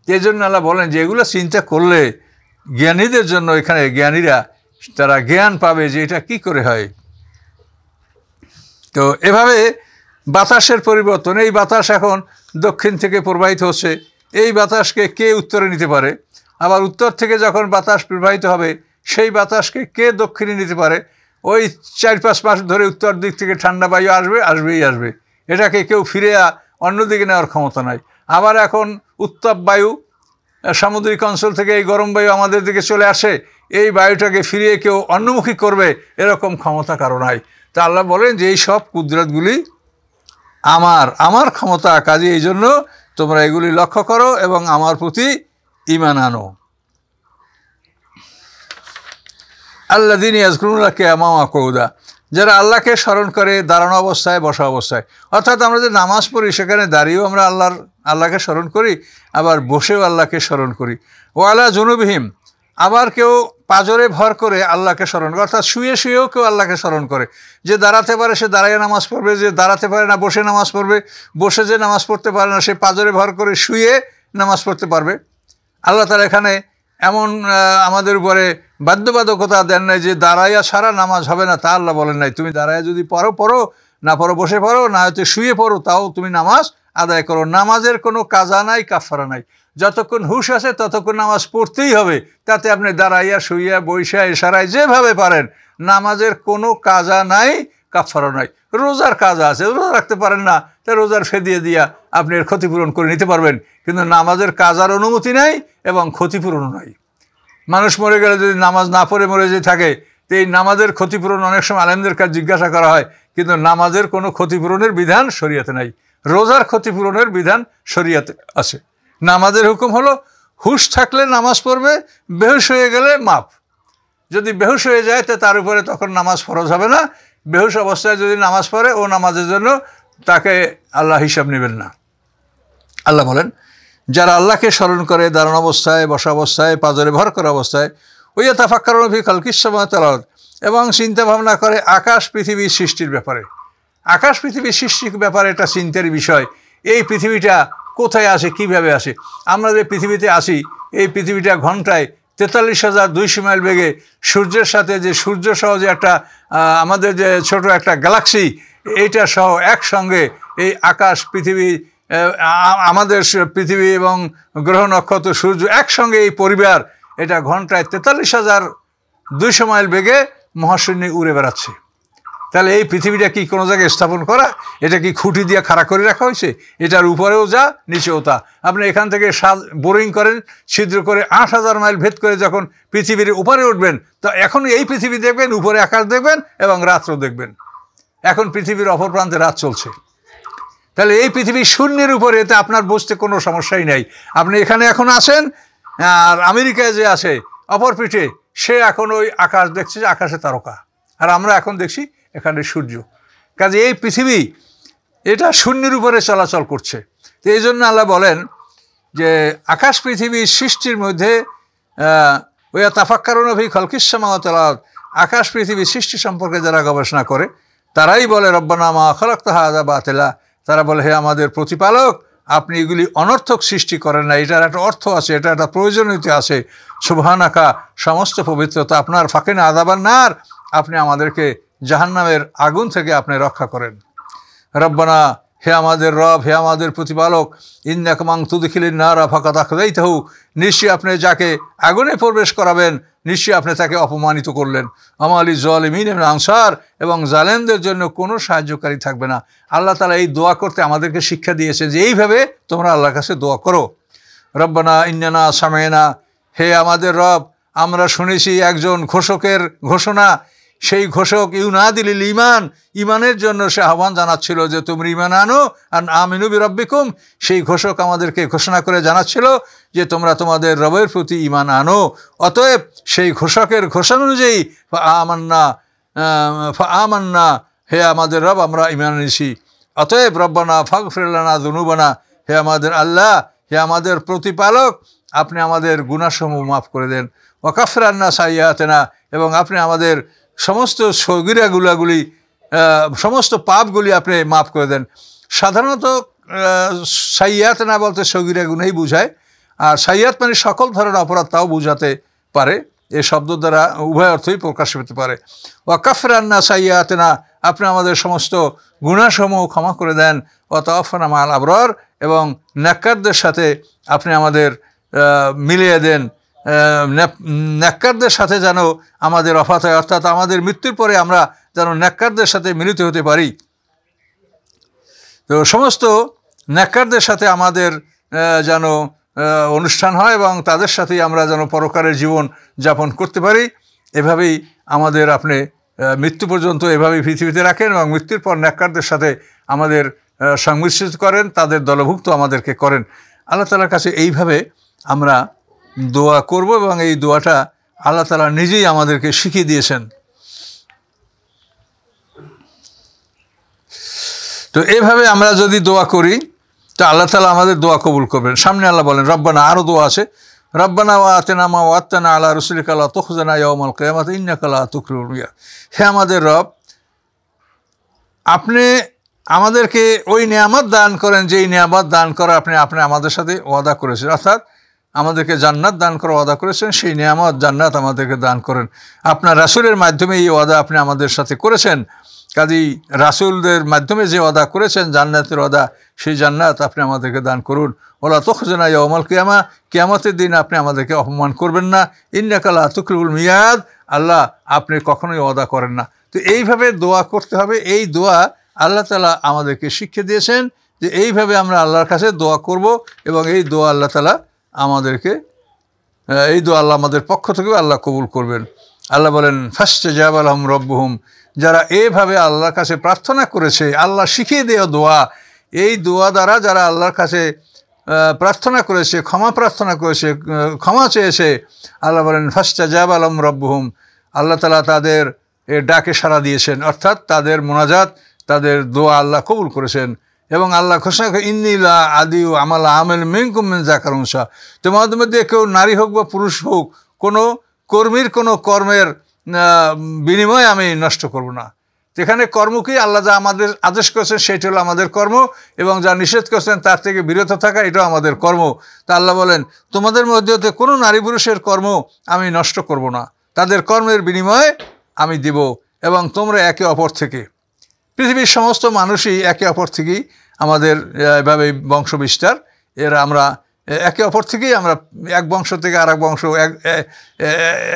A: এই জন্য আল্লাহ বলেন যে এগুলো চিন্তা করলে জ্ঞানীদের জন্য এখানে জ্ঞানীরা, তারা জ্ঞান পাবে যে এটা কি করে হয়। তো এভাবে বাতাসের পরিবর্তন, এই বাতাস এখন দক্ষিণ থেকে প্রবাহিত হচ্ছে, এই বাতাসকে কে উত্তরে নিতে পারে? আবার উত্তর থেকে যখন বাতাস প্রবাহিত হবে, সেই বাতাসকে কে দক্ষিণে নিতে পারে? ওই চার পাঁচ মাস ধরে উত্তর দিক থেকে ঠান্ডা বায়ু আসবে, আসবেই আসবে। এটাকে কেউ ফিরে অন্যদিকে নেওয়ার ক্ষমতা নাই। আবার এখন উত্তাপ বায়ু সামুদ্রিক অঞ্চল থেকে এই গরম বায়ু আমাদের দিকে চলে আসে, এই বায়ুটাকে ফিরিয়ে কেউ অন্যমুখী করবে, এরকম ক্ষমতা কারও নাই। তা আল্লাহ বলেন যে, এই সব কুদরতগুলি আমার আমার ক্ষমতা কাজে এই জন্য তোমরা এগুলি লক্ষ্য করো এবং আমার প্রতি ইমান আনো। আল্লা দিন ইয়াজকুল্লাহকে আমামা কৌদা, যারা আল্লাহকে স্মরণ করে দাঁড়ানো অবস্থায়, বসা অবস্থায়। অর্থাৎ আমরা যে নামাজ পড়ি, সেখানে দাঁড়িয়েও আমরা আল্লাহর, আল্লাহকে স্মরণ করি, আবার বসেও আল্লাহকে স্মরণ করি। ও আল্লাহ জনুবিহীম আবার কেউ পাজরে ভর করে আল্লাহকে স্মরণ করে, অর্থাৎ শুয়ে শুয়েও কেউ আল্লাহকে স্মরণ করে। যে দাঁড়াতে পারে সে দাঁড়িয়ে নামাজ পড়বে, যে দাঁড়াতে পারে না বসে নামাজ পড়বে, বসে যে নামাজ পড়তে পারে না সে পাজরে ভর করে শুয়ে নামাজ পড়তে পারবে। আল্লাহ তার এখানে এমন আমাদের উপরে বাধ্যবাধকতা দেন নাই যে দাঁড়াইয়া সারা নামাজ হবে না, তা আল্লাহ বলেন নাই। তুমি দাঁড়াইয়া যদি পড়ো পড়ো, না পড়ো, বসে পড়ো, না হয়তো শুয়ে পড়ো, তাও তুমি নামাজ আদায় করো। নামাজের কোনো কাজা নাই কাফারা নাই। যতক্ষণ হুশ আছে, ততক্ষণ নামাজ পড়তেই হবে। তাতে আপনি দাঁড়াইয়া, শুইয়া বৈশা এসারায় যেভাবে পারেন, নামাজের কোনো কাজা নাই কাফারা নাই। রোজার কাজ আছে, রোজা রাখতে পারেন না, তা রোজার ফেদিয়ে দিয়া আপনি এর ক্ষতিপূরণ করে নিতে পারবেন। কিন্তু নামাজের কাজার অনুমতি নাই এবং ক্ষতিপূরণও নাই। মানুষ মরে গেলে যদি নামাজ না পড়ে মরে যে থাকে, তো এই নামাজের ক্ষতিপূরণ অনেক সময় আলেমদের কাছে জিজ্ঞাসা করা হয়, কিন্তু নামাজের কোনো ক্ষতিপূরণের বিধান শরীয়তে নাই। রোজার ক্ষতিপূরণের বিধান শরীয়তে আছে। নামাজের হুকুম হলো, হুশ থাকলে নামাজ পড়বে, বেহুশ হয়ে গেলে মাপ যদি বেহুশ হয়ে যায়, তো তার উপরে তখন নামাজ ফরজ হবে না। বেহুশ অবস্থায় যদি নামাজ পড়ে, ও নামাজের জন্য তাকে আল্লাহ হিসাব নেবেন না। আল্লাহ বলেন, যারা আল্লাহকে স্মরণ করে দাঁড়ানো অবস্থায়, বসা অবস্থায়, পাজরে ভর করা অবস্থায় ওই তাফাক্কারণ ভি কালকিসময় তালাওয়াত এবং চিন্তা ভাবনা করে আকাশ পৃথিবীর সৃষ্টির ব্যাপারে। আকাশ পৃথিবীর সৃষ্টির ব্যাপারে একটা চিন্তার বিষয়। এই পৃথিবীটা কোথায় আসে, কীভাবে আসে? আমরা যে পৃথিবীতে আসি, এই পৃথিবীটা ঘন্টায় তেতাল্লিশ হাজার দুইশো মাইল বেগে সূর্যের সাথে যে সূর্য সহ যে একটা আমাদের যে ছোট একটা গ্যালাক্সি, এইটা সহ একসঙ্গে এই আকাশ, পৃথিবী আমাদের পৃথিবী এবং গ্রহ নক্ষত্র, সূর্য একসঙ্গে এই পরিবার, এটা ঘন্টায় তেতাল্লিশ হাজার দুইশো মাইল বেগে মহাশূন্যে উড়ে বেড়াচ্ছে। তাহলে এই পৃথিবীটা কি কোনো জায়গায় স্থাপন করা? এটা কি খুঁটি দিয়ে খাড়া করে রাখা হয়েছে? এটার উপরেও যা, নিচেও তা। আপনি এখান থেকে বোরিং করেন, ছিদ্র করে আট হাজার মাইল ভেদ করে যখন পৃথিবীর উপরে উঠবেন, তো এখন এই পৃথিবী দেখবেন, উপরে আকাশ দেখবেন এবং রাত্র দেখবেন। এখন পৃথিবীর অপর প্রান্তে রাত চলছে। তাহলে এই পৃথিবী শূন্যের উপরে, এতে আপনার বসতে কোনো সমস্যাই নেই। আপনি এখানে এখন আসেন, আর আমেরিকায় যে আসে, অপর পিঠে, সে এখন ওই আকাশ দেখছে যে আকাশে তারকা। আর আমরা এখন দেখছি এখানে সূর্য। কাজে এই পৃথিবী, এটা শূন্যের উপরে চলাচল করছে। তো এই জন্য আল্লাহ বলেন যে, আকাশ পৃথিবীর সৃষ্টির মধ্যে ওয়া তাফাক্কারুন অভি খলকিসামাতলাত আকাশ পৃথিবীর সৃষ্টি সম্পর্কে যারা গবেষণা করে, তারাই বলে রব্বানামা খলক তাহাদা বাতেলা। তারা বলে, হে আমাদের প্রতিপালক, আপনি এগুলি অনর্থক সৃষ্টি করেন না। এটার একটা অর্থ আছে এটা একটা প্রয়োজনীয়তা আছে। শুভানাকা সমস্ত পবিত্রতা আপনার ফাঁকিন আদাবার নার আপনি আমাদেরকে জাহান্নামের আগুন থেকে আপনি রক্ষা করেন। রব্বানা, হে আমাদের রব, হে আমাদের প্রতিপালক ইন্দাকমাং তুদখিলিন নারা ফাঁকা তাকদাই তাহু নিশ্চয়ই আপনি যাকে আগুনে প্রবেশ করাবেন, নিশ্চয়ই আপনি তাকে অপমানিত করলেন। আমালি জলিমিন এবং আনসার এবং জালেনদের জন্য কোনো সাহায্যকারী থাকবে না। আল্লাহ তালা এই দোয়া করতে আমাদেরকে শিক্ষা দিয়েছে যে এইভাবে তোমরা আল্লাহর কাছে দোয়া করো। রব্বানা, ইন্নানা সামেনা হে আমাদের রব, আমরা শুনেছি একজন ঘোষকের ঘোষণা সেই ঘোষক ইউনা দিলিল ইমান ইমানের জন্য সে আহ্বান জানাচ্ছিল যে তুমি ইমান আনো আর আমিনু বিরব্বিকুম। সেই ঘোষক আমাদেরকে ঘোষণা করে জানাচ্ছিল যে, তোমরা তোমাদের রবের প্রতি ইমান আনো। অতএব সেই ঘোষকের ঘোষণা অনুযায়ী আমান্না আমান্না, হে আমাদের রব, আমরা ইমান এনেছি। অতএব, রব্বানা ফাগ ফিরলানা দুনুবানা হে আমাদের আল্লাহ, হে আমাদের প্রতিপালক, আপনি আমাদের গুণাসমূহ মাফ করে দেন। ওকাফরান্না সাইয়াতেনা এবং আপনি আমাদের সমস্ত সগিরাগুলাগুলি সমস্ত পাপগুলি আপনি মাফ করে দেন। সাধারণত সাইয়াত না বলতে সগিরা গুনেই বুঝায়। আর সাইয়াত মানে সকল ধরনের অপরাধ তাও বুঝাতে পারে। এ শব্দ দ্বারা উভয় অর্থই প্রকাশ পেতে পারে। ওয়াকাফরান্না সাইয়াত না আপনি আমাদের সমস্ত গুণাসমূহ ক্ষমা করে দেন। অত অফনা মাল আবরর, এবং নাক্কারদের সাথে আপনি আমাদের মিলিয়ে দেন। ন্যাক্কারদের সাথে যেন আমাদের অফাত হয় অর্থাৎ আমাদের মৃত্যুর পরে আমরা যেন ন্যাক্কারদের সাথে মিলিত হতে পারি। তো সমস্ত ন্যাক্কারদের সাথে আমাদের যেন অনুষ্ঠান হয় এবং তাদের সাথেই আমরা যেন পরকারের জীবন যাপন করতে পারি। এভাবেই আমাদের আপনি মৃত্যু পর্যন্ত এভাবেই পৃথিবীতে রাখেন এবং মৃত্যুর পর ন্যাক্কারদের সাথে আমাদের সংমিশ্রিত করেন, তাদের দলভুক্ত আমাদেরকে করেন। আল্লাহ তালার কাছে এইভাবে আমরা দোয়া করব এবং এই দোয়াটা আল্লাহ তালা নিজেই আমাদেরকে শিখিয়ে দিয়েছেন। তো এভাবে আমরা যদি দোয়া করি, তো আল্লাহ তালা আমাদের দোয়া কবুল করবেন। সামনে আল্লাহ বলেন, রব্বানা আরও দোয়া আছে, রব্বানা ওয়া আতেনামা ওয়াত্তানা আল্লাহ রসুল কাল্লা তোখজানা ইয়ামাল কেয়ামাত ইন্না কাল্লা তুকরুয়া হে আমাদের রব, আপনি আমাদেরকে ওই নিয়ামত দান করেন, যেই নিয়ামত দান করা আপনি আপনি আমাদের সাথে ওয়াদা করেছেন। অর্থাৎ আমাদেরকে জান্নাত দান করা ওয়াদা করেছেন, সেই নিয়ামত জান্নাত আমাদেরকে দান করেন। আপনার রাসুলের মাধ্যমে এই ওয়াদা আপনি আমাদের সাথে করেছেন। কাজী রাসুলদের মাধ্যমে যে ওয়াদা করেছেন, জান্নাতের ওয়াদা, সেই জান্নাত আপনি আমাদেরকে দান করুন। ওলা তখজনা অমল কিয়ামা, কিয়ামতের দিন আপনি আমাদেরকে অপমান করবেন না। ইন্নাকালা তুকরুল মিয়াদ, আল্লাহ আপনি কখনোই ওয়াদা করেন না। তো এইভাবে দোয়া করতে হবে। এই দোয়া আল্লাহ তালা আমাদেরকে শিক্ষা দিয়েছেন যে এইভাবে আমরা আল্লাহর কাছে দোয়া করব এবং এই দোয়া আল্লাহ তালা আমাদেরকে এই দোয়া আল্লাহ আমাদের পক্ষ থেকেও আল্লাহ কবুল করবেন। আল্লাহ বলেন ফার্স্টে জাব আলহম রব্বহুম, যারা এভাবে আল্লাহর কাছে প্রার্থনা করেছে, আল্লাহ শিখিয়ে দেওয়া দোয়া। এই দোয়া দ্বারা যারা আল্লাহর কাছে প্রার্থনা করেছে, ক্ষমা প্রার্থনা করেছে ক্ষমা চেয়েছে, আল্লাহ বলেন ফার্স্টে জাব আলম রব্বহুম, আল্লাহ তালা তাদের এ ডাকে সাড়া দিয়েছেন। অর্থাৎ তাদের মোনাজাত, তাদের দোয়া আল্লাহ কবুল করেছেন। এবং আল্লাহ করে ইন্নিলা আদি আমাল আমেল মেনকুমেন জাকার অংশা তোমাদের মধ্যে কেউ নারী হোক বা পুরুষ হোক, কোনো কর্মীর কোনো কর্মের বিনিময় আমি নষ্ট করব না। যেখানে কর্মকেই আল্লাহ যা আমাদের আদেশ করেছেন সেটি হলো আমাদের কর্ম এবং যা নিষেধ করেছেন তার থেকে বিরত থাকা, এটাও আমাদের কর্ম। তা আল্লাহ বলেন, তোমাদের মধ্যে কোনো নারী পুরুষের কর্ম আমি নষ্ট করব না। তাদের কর্মের বিনিময়ে আমি দিব এবং তোমরা একে অপর থেকে। পৃথিবীর সমস্ত মানুষই একে অপর থেকেই আমাদের এভাবে বংশ বিস্তার এর আমরা একে অপর থেকেই আমরা এক বংশ থেকে আর এক বংশ এক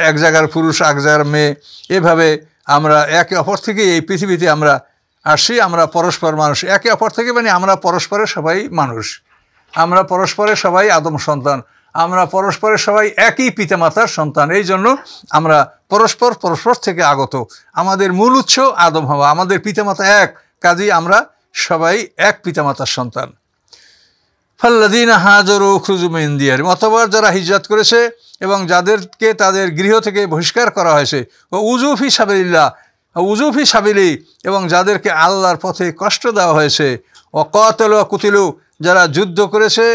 A: এক জায়গার পুরুষ এক জায়গার মেয়ে, এভাবে আমরা একে অপর থেকেই এই পৃথিবীতে আমরা আসি, আমরা পরস্পর মানুষ। একে অপর থেকে মানে আমরা পরস্পরের সবাই মানুষ। আমরা পরস্পরের সবাই আদম সন্তান। আমরা পরস্পরের সবাই একই পিতামাতার সন্তান। এই জন্য আমরা পরস্পর পরস্পর থেকে আগত। আমাদের মূল উৎস আদম হওয়া। আমাদের পিতামাতা এক। কাজেই আমরা সবাই এক পিতামাতার সন্তান। ফাল্লাদিন হাজর ও খুজুম ইন্দিয়ার অথবা যারা হিজরত করেছে এবং যাদেরকে তাদের গৃহ থেকে বহিষ্কার করা হয়েছে, ও উজুফি সাবিল্লা উজুফি সাবিলি, এবং যাদেরকে আল্লাহর পথে কষ্ট দেওয়া হয়েছে ও কতল কুতিলু, যারা যুদ্ধ করেছে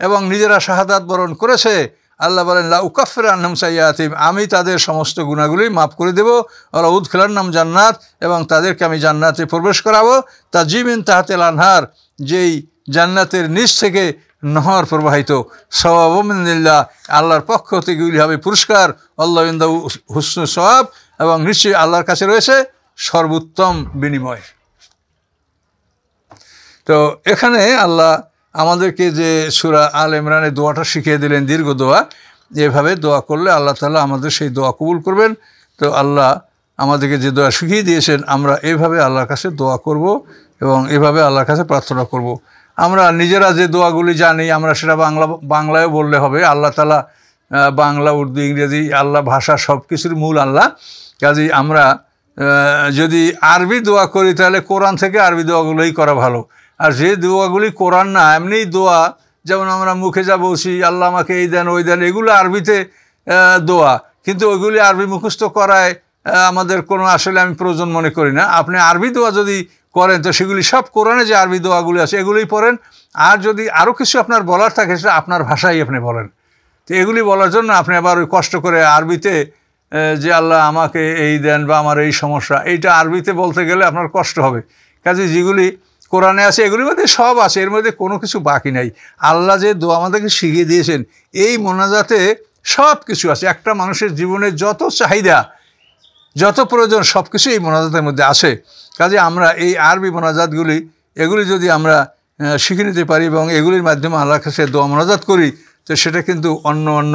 A: এবং নিজেরা শাহাদাত বরণ করেছে আল্লাহ বলেন লা উকাফের আন্নাম সাইয়াতিম আমি তাদের সমস্ত গুণাগুলি মাফ করে দেবো। ওরা উদ খেলার নাম জান্নাত। এবং তাদেরকে আমি জান্নাতে প্রবেশ করাবো। তা জিমিন তাহাতেল আনহার, যেই জান্নাতের নিচ থেকে নহর প্রবাহিত। সবাবিল্লা আল্লাহর পক্ষ থেকে এগুলি হবে পুরস্কার। আল্লাহ ইন্দা হুসনু সবাব এবং নিশ্চয়ই আল্লাহর কাছে রয়েছে সর্বোত্তম বিনিময়। তো এখানে আল্লাহ আমাদেরকে যে সুরা আল ইমরানের দোয়াটা শিখিয়ে দিলেন দীর্ঘ দোয়া, এভাবে দোয়া করলে আল্লাহ তালা আমাদের সেই দোয়া কবুল করবেন। তো আল্লাহ আমাদেরকে যে দোয়া শিখিয়ে দিয়েছেন, আমরা এভাবে আল্লাহর কাছে দোয়া করব এবং এভাবে আল্লাহর কাছে প্রার্থনা করব। আমরা নিজেরা যে দোয়াগুলি জানি, আমরা সেটা বাংলা, বাংলায়ও বললে হবে। আল্লাহ তালা বাংলা, উর্দু, ইংরেজি, আল্লাহ ভাষা সব কিছুর মূল আল্লাহ। কাজেই আমরা যদি আরবি দোয়া করি তাহলে কোরআন থেকে আরবি দোয়াগুলোই করা ভালো। আর যে দোয়াগুলি কোরআন না, এমনিই দোয়া, যেমন আমরা মুখে যা বলছি, আল্লাহ আমাকে এই দেন, ওই দেন, এগুলো আরবিতে দোয়া। কিন্তু ওইগুলি আরবি মুখস্থ করায় আমাদের কোনো আসলে আমি প্রয়োজন মনে করি না। আপনি আরবি দোয়া যদি করেন, তো সেগুলি সব কোরআনে যে আরবি দোয়াগুলি আছে, এগুলোই পড়েন। আর যদি আরও কিছু আপনার বলার থাকে, সেটা আপনার ভাষাই আপনি বলেন। তো এগুলি বলার জন্য আপনি আবার ওই কষ্ট করে আরবিতে যে আল্লাহ আমাকে এই দেন বা আমার এই সমস্যা, এইটা আরবিতে বলতে গেলে আপনার কষ্ট হবে। কাজে যেগুলি কোরআনে আছে, এগুলির মধ্যে সব আছে, এর মধ্যে কোনো কিছু বাকি নাই। আল্লাহ যে দোয়া আমাদেরকে শিখিয়ে দিয়েছেন, এই মোনাজাতে সব কিছু আছে। একটা মানুষের জীবনের যত চাহিদা, যত প্রয়োজন সব কিছু এই মোনাজাতের মধ্যে আছে। কাজে আমরা এই আরবি মোনাজাতগুলি, এগুলি যদি আমরা শিখে নিতে পারি এবং এগুলির মাধ্যমে আল্লাহর কাছে দোয়া মোনাজাত করি, তো সেটা কিন্তু অন্য অন্য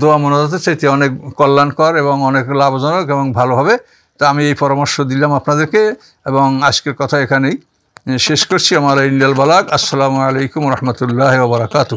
A: দোয়া মোনাজাতের চাইতে অনেক কল্যাণকর এবং অনেক লাভজনক এবং ভালো হবে। তো আমি এই পরামর্শ দিলাম আপনাদেরকে এবং আজকের কথা এখানেই। শেষ করছি আমার ইন্ডিয়াল বালাক। আসসালামু আলাইকুম রহমতুল্লাহ বারাকাতু